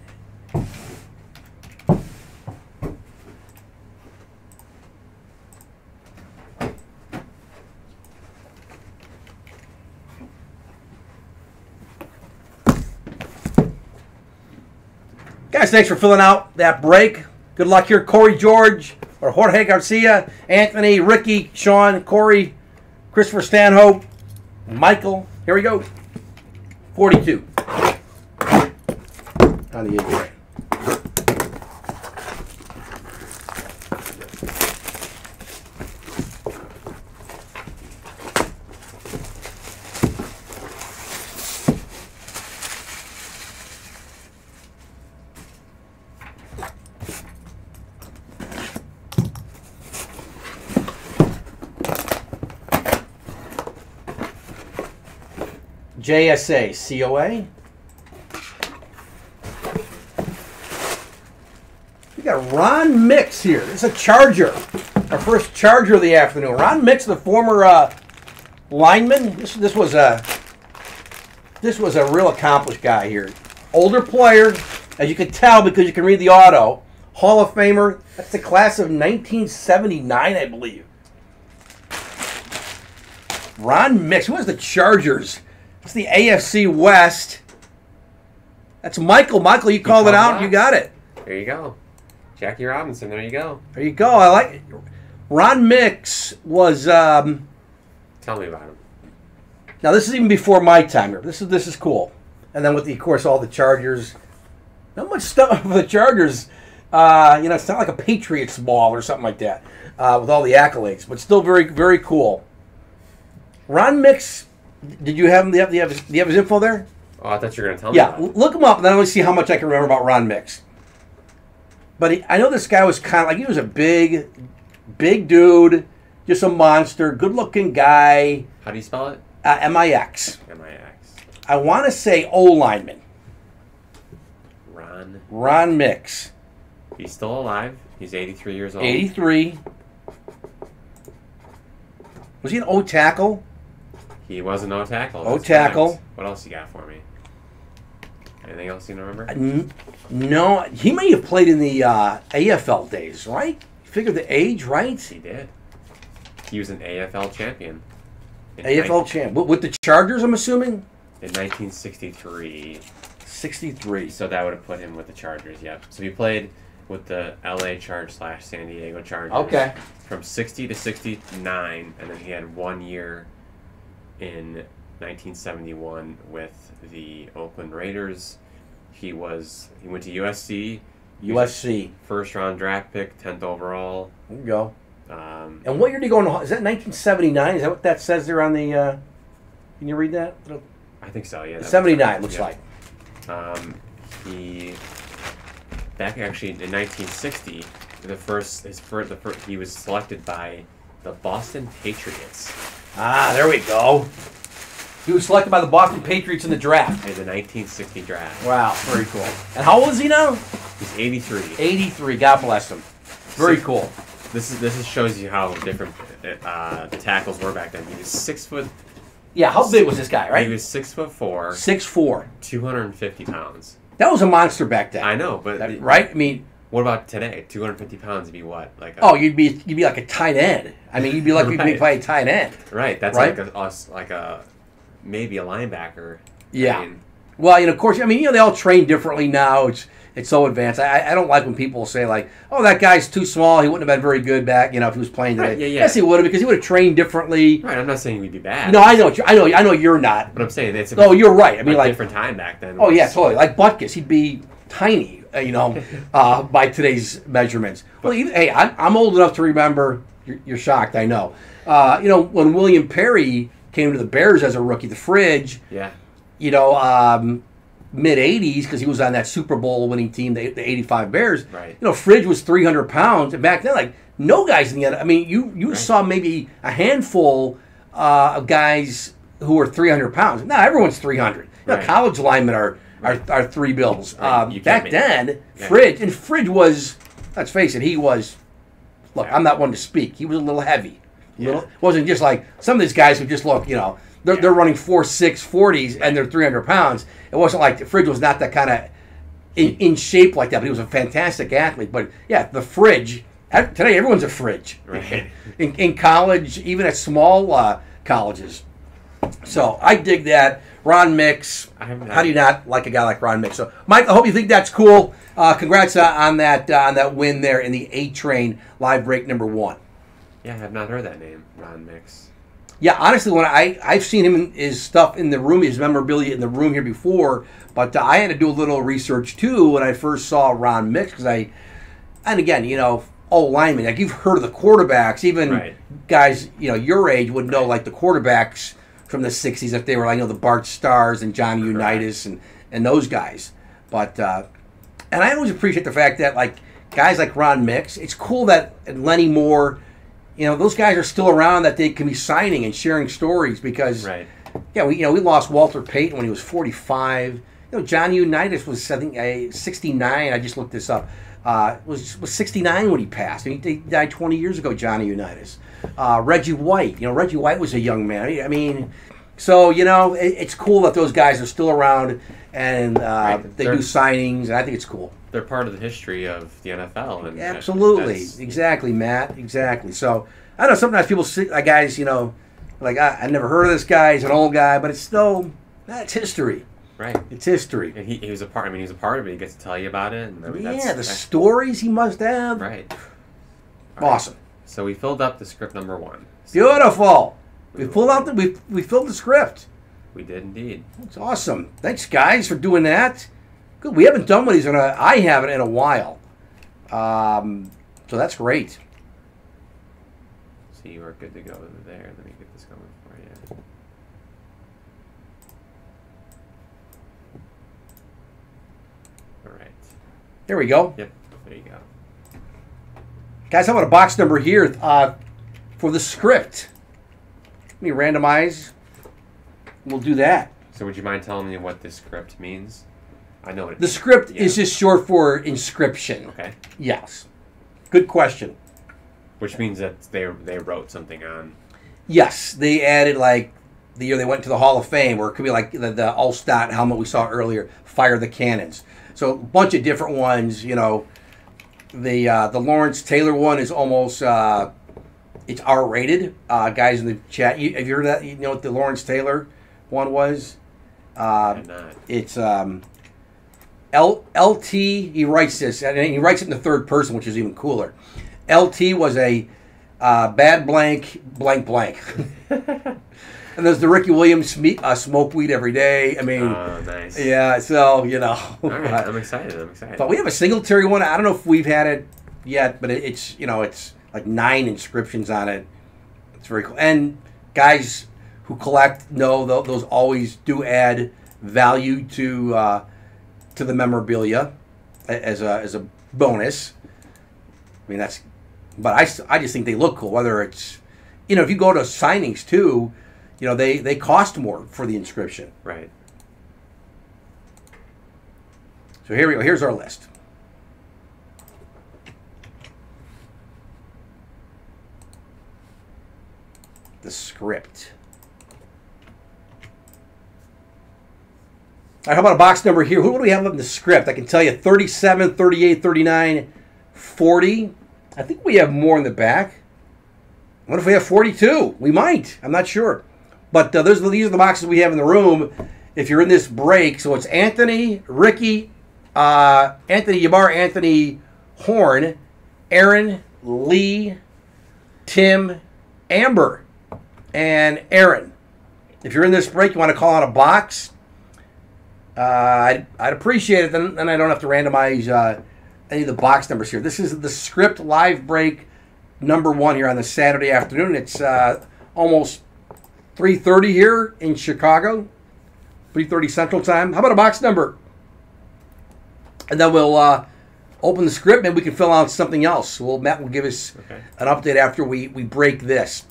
Guys, thanks for filling out that break. Good luck here, Corey George or Jorge Garcia, Anthony, Ricky, Sean, Corey, Christopher Stanhope, Michael. Here we go. 42 on the A JSA COA. We got Ron Mix here. It's a Charger. Our first Charger of the afternoon. Ron Mix, the former uh, lineman. This this was a this was a real accomplished guy here. Older player, as you can tell because you can read the auto. Hall of Famer. That's the class of 1979, I believe. Ron Mix. Who was the Chargers? It's the AFC West. That's Michael. Michael, you called it out. You got it. There you go. Jackie Robinson. There you go. There you go. I like it. Ron Mix was um, Tell me about him. now this is even before my time here. This is this is cool. And then with the of course all the Chargers. Not much stuff for the Chargers. Uh, you know, it's not like a Patriots ball or something like that. Uh, with all the accolades, but still very very cool. Ron Mix, did you have him? Do you have, do you have, his, do you have his info there? Oh, I thought you were gonna tell me. Yeah, l- it. look him up, and then me see how much I can remember about Ron Mix. but he, I know this guy was kind of like he was a big, big dude, just a monster, good-looking guy. How do you spell it? Uh, M-I-X. M-I-X. I want to say O lineman, Ron. Ron Mix, He's still alive. He's 83 years old. 83. Was he an O tackle? He was an O tackle. O tackle. What else you got for me? Anything else you remember? No, he may have played in the uh, AFL days, right? Figure the age, right? He did. He was an AFL champion. In AFL champ with, with the Chargers, I'm assuming. in 1963. 63. So that would have put him with the Chargers. Yep. So he played with the LA Charge slash San Diego Chargers. Okay. From 60 to 69, and then he had one year in 1971 with the Oakland Raiders. He was he went to USC. USC. First round draft pick, 10th overall. There you go. Um, And what year did he go in? Is that 1979? Is that what that says there on the? Uh, can you read that? I think so. Yeah. 79 right. looks Yeah. like. Um, he back actually in 1960, the first his first, the first he was selected by the Boston Patriots Ah, there we go. He was selected by the Boston Patriots in the draft. in the 1960 draft. Wow, very cool. And how old is he now? He's 83. 83. God bless him. Very cool. This is this is shows you how different uh, the tackles were back then. He was six foot. Yeah, how big was this guy, Right. He was six foot four. Six four. 250 pounds. That was a monster back then. I know, but That- right? I mean, what about today? 250 pounds would be what? Like a, oh, you'd be you'd be like a tight end. I mean, you'd be like you'd be Right. playing tight end. right. That's right? like a us like a maybe a linebacker. Yeah. I mean, Well, you know, of course, I mean, you know, they all train differently now. It's it's so advanced. I, I don't like when people say like, "Oh, that guy's too small. He wouldn't have been very good back." You know, if he was playing today. Right, yeah, yeah. Yes, he would have because he would have trained differently. Right, I'm not saying we'd be bad. No, I know, I know, I know. You're not. But I'm saying it's a, No, you're right. I mean, like, different time back then. oh yeah, totally. Like Butkus, he'd be tiny. Uh, You know, uh, by today's measurements. Well, even, hey, I'm, I'm old enough to remember. You're, you're shocked, I know. Uh, you know, when William Perry came to the Bears as a rookie, the Fridge. Yeah. you know, um, mid 80s because he was on that Super Bowl winning team, the, the 85 Bears. Right. You know, Fridge was 300 pounds. And back then, like, no guys in the I mean, you, you Right. saw maybe a handful uh, of guys who were 300 pounds. Now, everyone's 300. You know, Right. college linemen are, are, are three bills. Right. Um, back then, Yeah. Fridge, and Fridge was, let's face it, he was, look. I'm not one to speak. He was a little heavy. Yeah. Little, wasn't just like some of these guys who just look, you know, they're, Yeah. they're running four six forties and they're three hundred pounds. It wasn't like the fridge was not that kind of in, in shape like that, but he was a fantastic athlete. But yeah, the fridge today everyone's a fridge Right. in, in college, even at small uh, colleges. So I dig that. Ron Mix. How do you not like a guy like Ron Mix? So, Mike, I hope you think that's cool. Uh, congrats uh, on that uh, on that win there in the A Train live break number one. Yeah, I have not heard that name, Ron Mix. Yeah, honestly, when I I've seen him in his stuff in the room, his memorabilia in the room here before, but uh, I had to do a little research too when I first saw Ron Mix because I, and again, you know, oh linemen, like you've heard of the quarterbacks, even Right. guys you know your age would know like the quarterbacks from the '60s if they were like you know the Bart Starrs and Johnny Correct. Unitas and and those guys, but uh, and I always appreciate the fact that like guys like Ron Mix, it's cool that Lenny Moore. You know those guys are still around that they can be signing and sharing stories because Right. yeah we you know we lost Walter Payton when he was 45 you know Johnny Unitas was I think uh, 69 I just looked this up uh, was was 69 when he passed and he, he died 20 years ago Johnny Unitas uh, Reggie White you know Reggie White was a young man I mean so you know it, it's cool that those guys are still around and uh, Right. they do signings and I think it's cool They're part of the history of the NFL. And Absolutely, exactly, Matt. Exactly. So I know sometimes people see guys, you know, like I, I never heard of this guy. He's an old guy, but it's still that's history. Right. It's history. And he, he was a part. I mean, he was a part of it. He gets to tell you about it. And I mean, yeah, the stories he must have. right. All right. Awesome. So we filled up the script number one. Beautiful. We pulled out the we we filled the script. We did indeed. It's awesome. Thanks, guys, for doing that. Good. We haven't done one of these in a. I haven't in a while. Um, so that's great. So you are good to go there. Let me get this going for you. All right. There we go. Yep. There you go. Guys, how about a box number here uh, for the script? Let me randomize. We'll do that. So would you mind telling me what this script means? I know what it The script Yeah. is just short for inscription. Okay. Yes. Good question. Which means that they they wrote something on. Yes, they added like the year they went to the Hall of Fame, or it could be like the, the Alstott helmet we saw earlier, Fire the Cannons. So a bunch of different ones. You know, the uh, the Lawrence Taylor one is almost uh, it's R rated. Uh, guys in the chat, you, have you heard that? You know what the Lawrence Taylor one was? Uh, it's um, L, LT. He writes this, and he writes it in the third person, which is even cooler. LT was a uh, bad blank blank blank. and there's the Ricky Williams sme- uh, smoke weed every day. I mean, Oh, nice. yeah. So you know, All right, I'm excited. I'm excited. but we have a Singletary one. I don't know if we've had it yet, but it, it's you know it's like nine inscriptions on it. It's very cool. And guys who collect know those always do add value to uh, to the memorabilia as a as a bonus. I mean that's, but I I just think they look cool. Whether it's you know if you go to signings too, you know they they cost more for the inscription. Right. So here we go. Here's our list. The script. All right, how about a box number here? Who do we have in the script? I can tell you 37, 38, 39, 40. I think we have more in the back. What if we have 42? We might. I'm not sure. But uh, those are, these are the boxes we have in the room. If you're in this break, so it's Anthony, Ricky, uh, Anthony Yabar, Anthony Horn, Aaron, Lee, Tim, Amber, and Aaron. If you're in this break, you want to call out a box, uh, I'd, I'd appreciate it. Then, then I don't have to randomize uh, any of the box numbers here. This is the script live break number one here on the Saturday afternoon. It's uh, almost 3.30 here in Chicago, 3.30 Central Time. How about a box number? And then we'll uh, open the script. and we can fill out something else. Well, Matt will give us Okay. an update after we, we break this.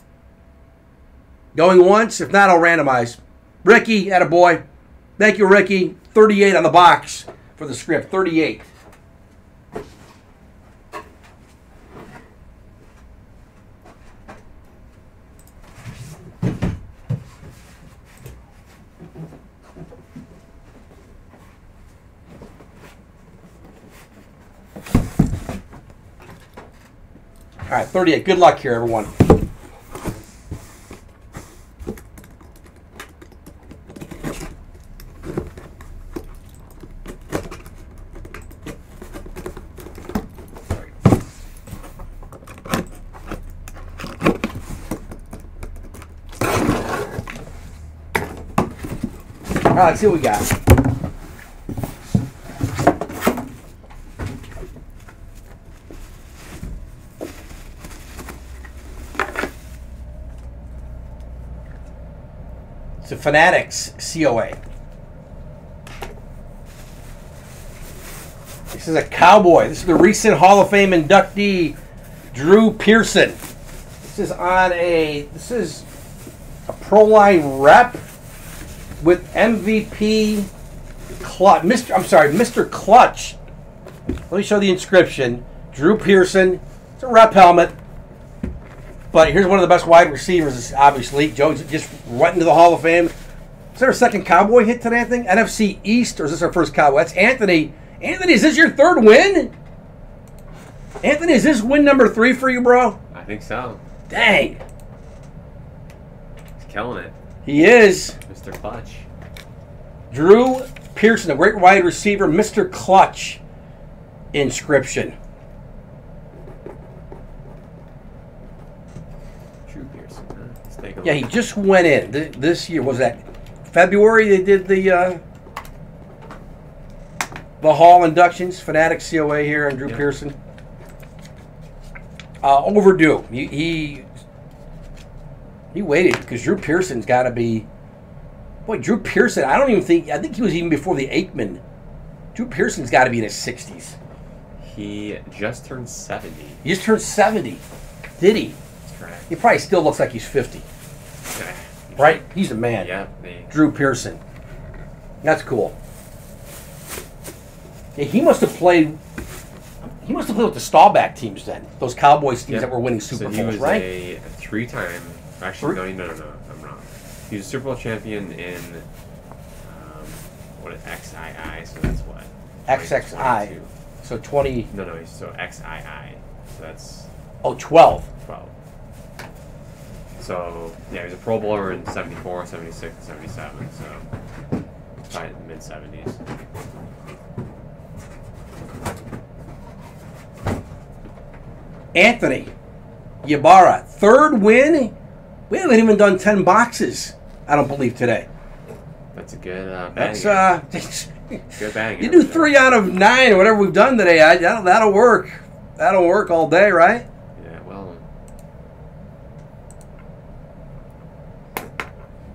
Going once, if not, I'll randomize. Ricky, at a boy. Thank you, Ricky. 38 on the box for the script. 38. All right, 38. Good luck here, everyone. All right, let's see what we got. Fanatics COA. This is a cowboy. This is the recent Hall of Fame inductee, Drew Pearson. This is on a. This is a pro line rep with MVP Clutch. Mr. I'm sorry, Mr. Clutch. Let me show the inscription. Drew Pearson. It's a rep helmet. But here's one of the best wide receivers, obviously. Joe just went into the Hall of Fame. Is there a second Cowboy hit today, I think? NFC East, or is this our first Cowboy? That's Anthony. Anthony, is this your third win? Anthony, is this win number three for you, bro? I think so. Dang. He's killing it, He is. Mr. Clutch. Drew Pearson, the great wide receiver, Mr. Clutch inscription. Drew Pearson. Huh? Let's take a Yeah, he just went in Th- this year. Was that February? They did the uh, the Hall inductions, Fanatic COA here, and Drew Yeah. Pearson. Uh, overdue. He, he he waited because Drew Pearson's got to be. Boy, Drew Pearson. I don't even think. I think he was even before the Aikman. Drew Pearson's got to be in his sixties. He just turned 70. He just turned 70. Did he? That's correct. He probably still looks like he's 50. Okay. Right? He's a man. Yeah. Drew Pearson. That's cool. Yeah, he must have played. He must have played with the Staubach teams then. Those Cowboys teams Yep. that were winning Super so he Bowls, was right? a three-time. Actually, Three- no, no, no, no, I'm wrong. He was a Super Bowl champion in um, what is XII? So that's what. XXI. So 20. No, no. So XII. So that's Oh, 12. 12. So yeah, he was a Pro Bowler in 74, 76, and 77. So probably mid 70s. Anthony Ybarra, third win. We haven't even done 10 boxes, I don't believe, today. That's a good uh, bang. That's, uh, good bang. you do three out of nine or whatever we've done today. I, that'll, that'll work. That'll work all day, right? Yeah, well.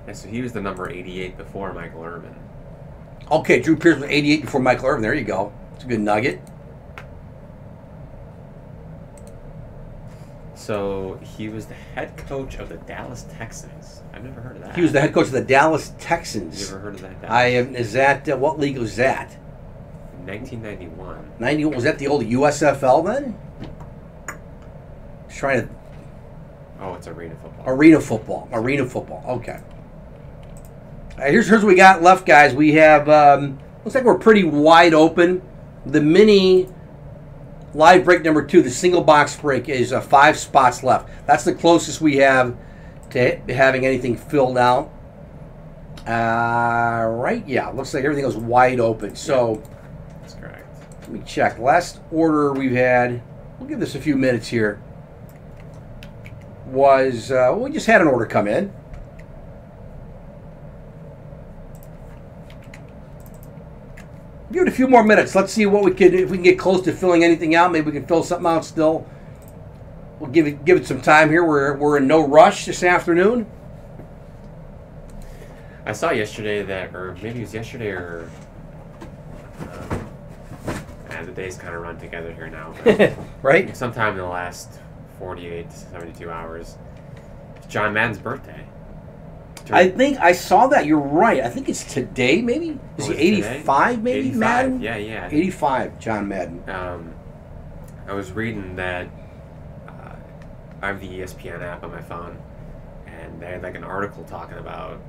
Yeah, so he was the number 88 before Michael Irvin. Okay, Drew Pearson was 88 before Michael Irvin. There you go. It's a good nugget. So he was the head coach of the Dallas Texans. I've never heard of that. He was the head coach of the Dallas Texans. You ever heard of that? I am. Is that uh, what league was that? 1991. 90. Was that the old USFL then? Just trying to Oh, it's arena football. arena football. Arena football. Okay. Right, here's here's what we got left, guys. We have um, looks like we're pretty wide open. The mini live break number two, the single box break, is uh, five spots left. That's the closest we have to having anything filled out. Uh, right? Yeah, looks like everything was wide open. So. That's correct. Let me check. Last order we've had, we'll give this a few minutes here, was, uh, we just had an order come in. Give it a few more minutes. Let's see what we can, if we can get close to filling anything out. Maybe we can fill something out still. We'll give it, give it some time here. We're, we're in no rush this afternoon. I saw yesterday that, or maybe it was yesterday or. Um, and the days kind of run together here now. right? sometime in the last 48 to 72 hours, it's John Madden's birthday. I think I saw that. You're right. I think it's today, maybe? Is Oh, he 85, maybe, 85. Madden? Yeah, yeah. 85, John Madden. Um, I was reading that uh, I have the ESPN app on my phone, and they had like an article talking about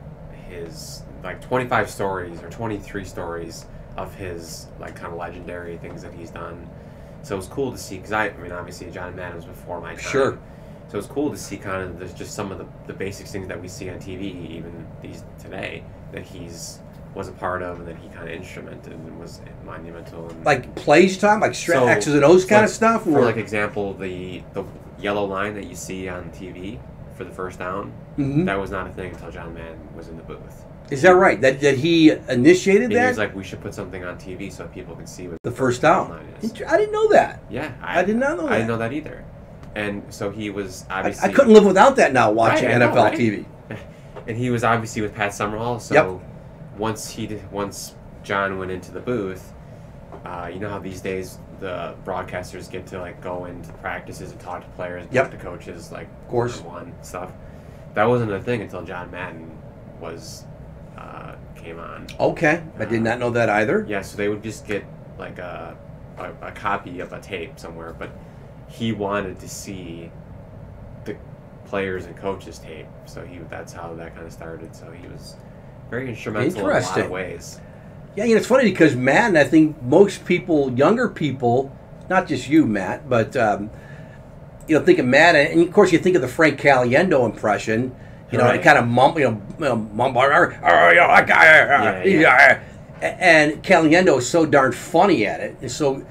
his like 25 stories or 23 stories of his like kind of legendary things that he's done. So it was cool to see because I, I mean, obviously John Madden was before my time. Sure. So it's cool to see kind of there's just some of the, the basic things that we see on TV even these today that he's was a part of and that he kind of instrumented and was monumental. And, Like plays time, like stra- So- X's and O's kind like- of stuff? For or- like example, the the yellow line that you see on TV for the first down, Mhm. that was not a thing until John Madden was in the booth. Is that right? That, that he initiated that? was like, we should put something on TV so people can see what the first down. line is. I didn't know that. Yeah, I did not know I didn't know that either. And so he was obviously. I couldn't live without that now watching Right, I know, NFL right? TV. and he was obviously with Pat Summerall. So Yep. once he did, once John went into the booth, uh, you know how these days the broadcasters get to like go into practices and talk to players, and Yep. talk to coaches, like Of course. one stuff. That wasn't a thing until John Madden was uh, came on. Okay. I did not know that either. Yeah, so they would just get like a, a, a copy of a tape somewhere, but he wanted to see the players and coaches tape, so he that's how that kind of started. So he was very instrumental in a lot of ways. Yeah, you know, it's funny because Matt and I think most people, younger people, not just you, Matt, but, um, you know, think of Matt, and of course you think of the Frank Caliendo impression, you know, Right. and kind of mumble, you know, mumble, "Arr, arr, you know, that guy, Yeah, and Caliendo is so darn funny at it, and so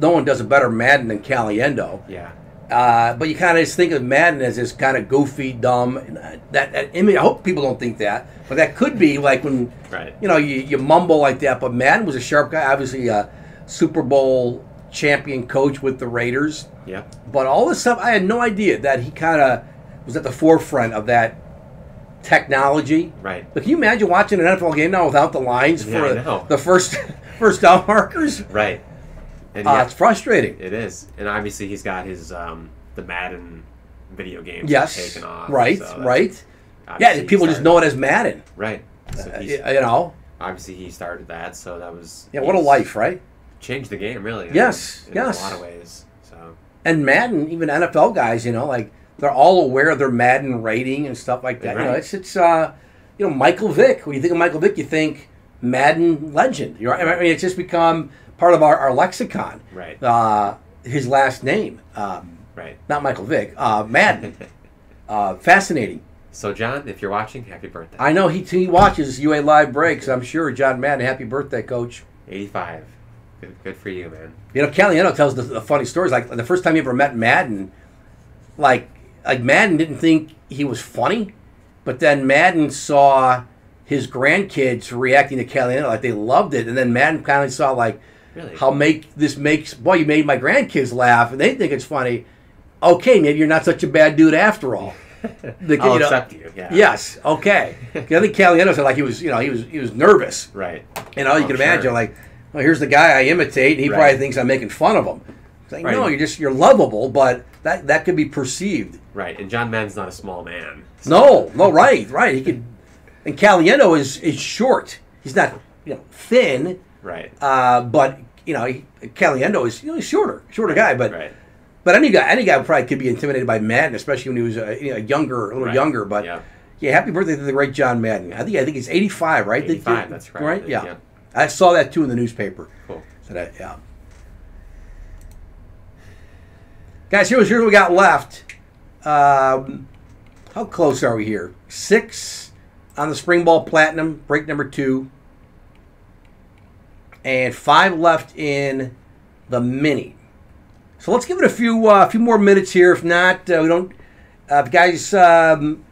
no one does a better Madden than Caliendo. Yeah, Uh, but you kind of just think of Madden as this kind of goofy, dumb. uh, That, that image. I hope people don't think that, but that could be like when right. you know you, you mumble like that. But Madden was a sharp guy, obviously a Super Bowl champion coach with the Raiders. Yep. But all this stuff, I had no idea that he kind of was at the forefront of that technology. Right. But can you imagine watching an NFL game now without the lines Yeah, for the first first down markers? Right. And Uh, yeah, It's frustrating. it is, and obviously he's got his um, the Madden video game Yes, taken off. right, so right. Yeah, people just know it as Madden. right. So Uh, he's, you know, obviously he started that, so that was yeah. What a life, right? Changed the game, really. in- Yes, in yes. a lot of ways. So And Madden, even NFL guys, you know, like they're all aware of their Madden rating and stuff like that. You know, it's it's uh, you know, Michael Vick. When you think of Michael Vick, you think Madden legend. You're, I mean, it's just become part of our, our lexicon. right, Uh, his last name, um, right. not Michael Vick, uh, Madden. uh, fascinating. so John, if you're watching, happy birthday. I know he he watches UA live breaks. I'm sure John Madden, happy birthday, coach. 85. Good, good for you, man. You know, Caliendo tells the, the funny stories. Like the first time he ever met Madden, like like Madden didn't think he was funny, but then Madden saw his grandkids reacting to Caliendo like they loved it, and then Madden kind of saw like Really? how make this makes boy you made my grandkids laugh and they think it's funny. Okay, maybe you're not such a bad dude after all. The- I'll you know- accept you. Yeah. Yes, Okay. I think Caliendo said like he was, you know, he was he was nervous. Right. You know, you Oh, can sure. imagine like, well, here's the guy I imitate, and he Right. probably thinks I'm making fun of him. It's like, Right. no, you're just you're lovable, but that that could be perceived. Right. And John Madden's not a small man. No, no, right, right. He could, and Caliendo is is short. He's not you know thin, Right. uh, but you know he, Caliendo is you know he's shorter, shorter guy. But right. but any guy any guy probably could be intimidated by Madden, especially when he was uh, you know, younger, a little Right. younger. But Yeah. yeah, happy birthday to the great John Madden. I think I think he's 85, right? 85, that's right. Right? Yeah. Yeah. I saw that too in the newspaper. Cool. So that, yeah. Guys, here's, here's what we got left. Um, how close are we here? Six on the Spring Ball Platinum, break number two. And five left in the Mini. So let's give it a few uh, few more minutes here. If not, uh, we don't. Uh, if guys um,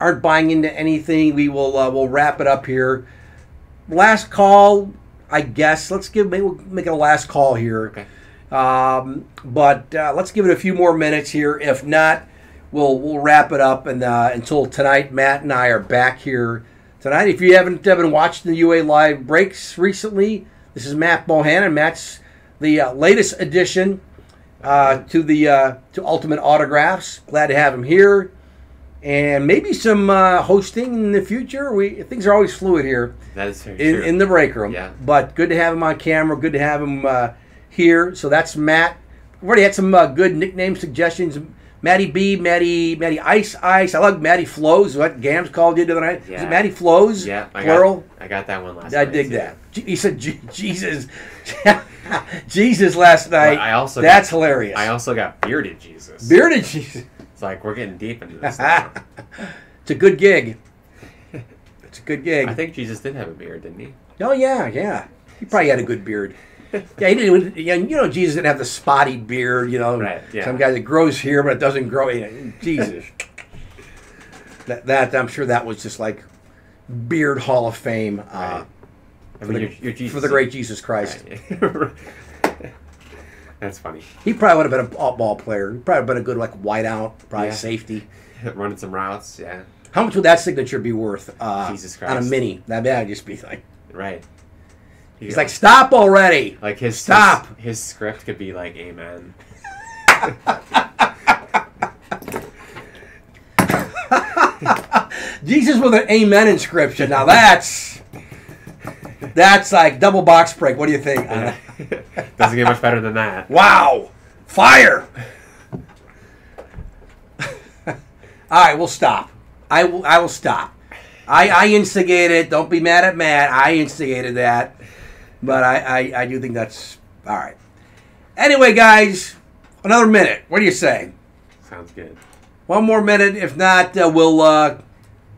aren't buying into anything, we will uh, we'll wrap it up here. Last call, I guess. Let's give maybe we'll make it a last call here. Okay. Um, but uh, let's give it a few more minutes here. If not, we'll we'll wrap it up and uh, until tonight. Matt and I are back here tonight. If you haven't been watching the UA live breaks recently, this is Matt Bohannon. Matt's the uh, latest addition uh, to the uh, to Ultimate Autographs. Glad to have him here, and maybe some uh, hosting in the future. We things are always fluid here That is in, true. in the break room. Yeah. But good to have him on camera. Good to have him uh, here. So that's Matt. We've already had some uh, good nickname suggestions. Matty B, Matty, Matty Ice Ice. I like Matty Flows. What Gams called you the other night? Is Yeah. it Matty Flows? yeah. I Plural. Got, I got that one last I night. dig too. that. He said Jesus, Jesus last night. I also that's got- hilarious. I also got bearded Jesus. Bearded Jesus. It's like we're getting deep into this. It's a good gig. It's a good gig. I think Jesus did have a beard, didn't he? Oh yeah, yeah. He probably had a good beard. Yeah, he didn't. Yeah, you know, Jesus didn't have the spotty beard. You know, Right, yeah. some guy that grows here but it doesn't grow. You know, Jesus. that, that I'm sure that was just like beard Hall of Fame uh, Right. I for, the, you're, you're for the great Jesus Christ. Right. That's funny. He probably would have been a ball player. He probably been a good like wideout, probably Yeah. safety. Running some routes, yeah. How much would that signature be worth uh, Jesus on a Christ. mini? That would just be like Right. He's like, stop already. like his Stop. His, his script could be like Amen. Jesus with an amen inscription. Now that's that's like double box break. What do you think? Doesn't get much better than that. wow, fire! All right, we'll stop. I will. I will stop. I, I instigated. Don't be mad at Matt. I instigated that, but I, I I do think that's all right. Anyway, guys, another minute. What do you say? Sounds good. One more minute. If not, uh, we'll uh,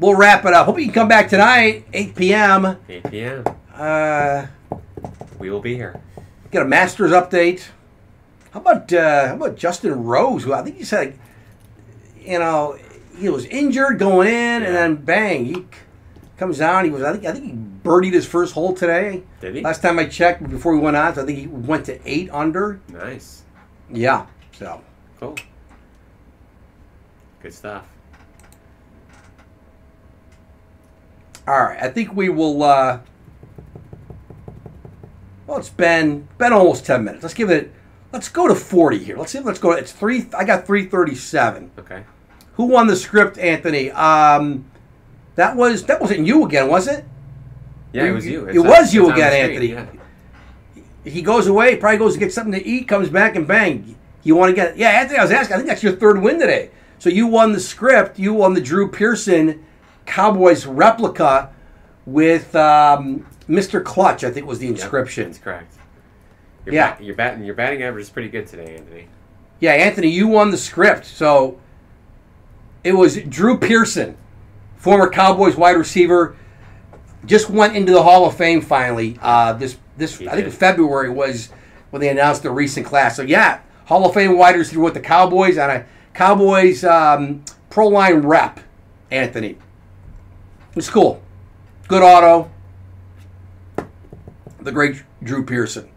we'll wrap it up. Hope you can come back tonight, 8 p.m. 8 p.m. Uh, We will be here. get a Masters update. How about uh, how about Justin Rose? Who I think he said, you know, he was injured going in, and then bang, he comes down. He was I think I think he birdied his first hole today. Did he? Last time I checked before we went on, so I think he went to eight under. Nice. Yeah. So Cool. Good stuff. all right, I think we will. Uh, Well, it's been been almost ten minutes. Let's give it. Let's go to forty here. Let's see. Let's go. It's three. I got three thirty-seven. Okay. Who won the script, Anthony? Um, that was that wasn't you again, was it? Yeah, it was you. it It's on- was you it's on the again, Anthony. yeah. He goes away, probably goes to get something to eat, comes back, and bang, you want to get it. Yeah, Anthony, I was asking. I think that's your third win today. So you won the script. You won the Drew Pearson Cowboys replica with um, Mr. Clutch. I think was the Yep, inscription. That's correct. Your Yeah. Bat, your batting your batting average is pretty good today, Anthony. Yeah, Anthony, you won the script. So it was Drew Pearson, former Cowboys wide receiver, just went into the Hall of Fame finally. Uh, this this He I think. February was when they announced the recent class. So yeah, Hall of Fame wide receiver with the Cowboys and a Cowboys um, pro line rep, Anthony. It's cool. Good auto. The great Drew Pearson.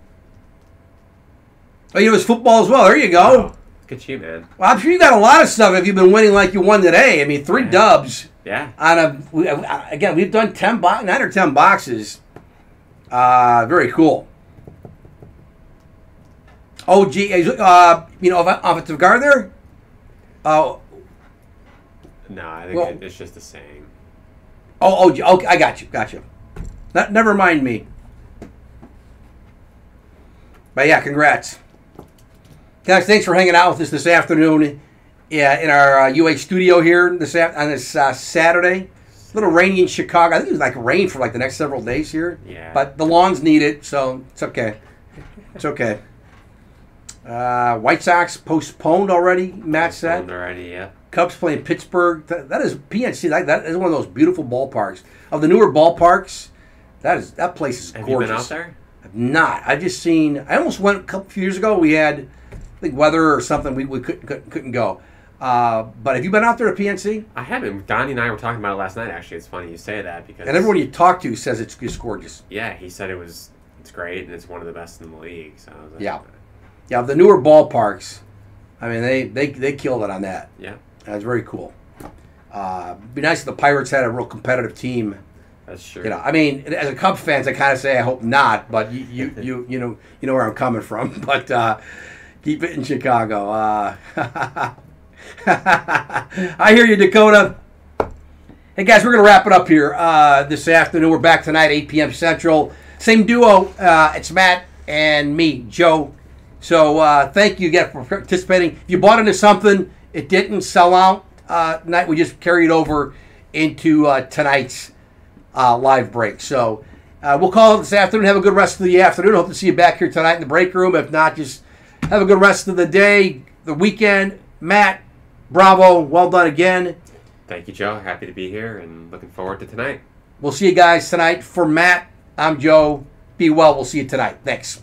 Oh, you know his football as well. There you go. Oh, look at you, man. Well, I'm sure you got a lot of stuff if you've been winning like you won today. I mean, three Yeah. dubs Yeah. on a. we- uh, Again, we've done ten bo- nine or ten boxes. Uh, very cool. Oh, gee, uh, you know, off- offensive guard there. Oh, No, I think Well- it's just the same. oh, oh, okay, I got you, got you. Not, never mind me. But yeah, congrats, guys. Thanks for hanging out with us this afternoon. Yeah, in our uh, UA studio here this on this uh, Saturday. A little rainy in Chicago. I think it was like rain for like the next several days here. Yeah. But the lawns need it, so it's okay. It's okay. Uh, White Sox postponed already. Matt said. Postponed already. Yeah. Cubs playing Pittsburgh. That, that is PNC. That, that is one of those beautiful ballparks. Of the newer ballparks, that is that place is Have gorgeous. you been out there? I've not. I've just seen. I almost went a couple few years ago. We had, I think, weather or something. We, we couldn't, couldn't couldn't go. Uh, but have you been out there at PNC? I haven't. Donnie and I were talking about it last night. Actually, it's funny you say that because And everyone you talk to says it's just gorgeous. Yeah, he said it was. It's great and it's one of the best in the league. So like, Yeah. Yeah, the newer ballparks. I mean, they they they killed it on that. Yeah, That's very cool. Uh, be nice if the Pirates had a real competitive team. that's true. You know, I mean, as a Cubs fans, I kind of say I hope not, but you you you you know you know where I'm coming from. But uh, keep it in Chicago. Uh, I hear you, Dakota. Hey guys, we're gonna wrap it up here uh, this afternoon. We're back tonight, 8 p.m. Central. Same duo. Uh, it's Matt and me, Joe. So uh, thank you again for participating. If you bought into something, it didn't sell out uh, tonight. We just carried over into uh, tonight's uh, live break. So uh, we'll call it this afternoon. Have a good rest of the afternoon. Hope to see you back here tonight in the break room. If not, just have a good rest of the day, the weekend. Matt, bravo. Well done again. Thank you, Joe. Happy to be here and looking forward to tonight. We'll see you guys tonight. For Matt, I'm Joe. Be well. We'll see you tonight. Thanks.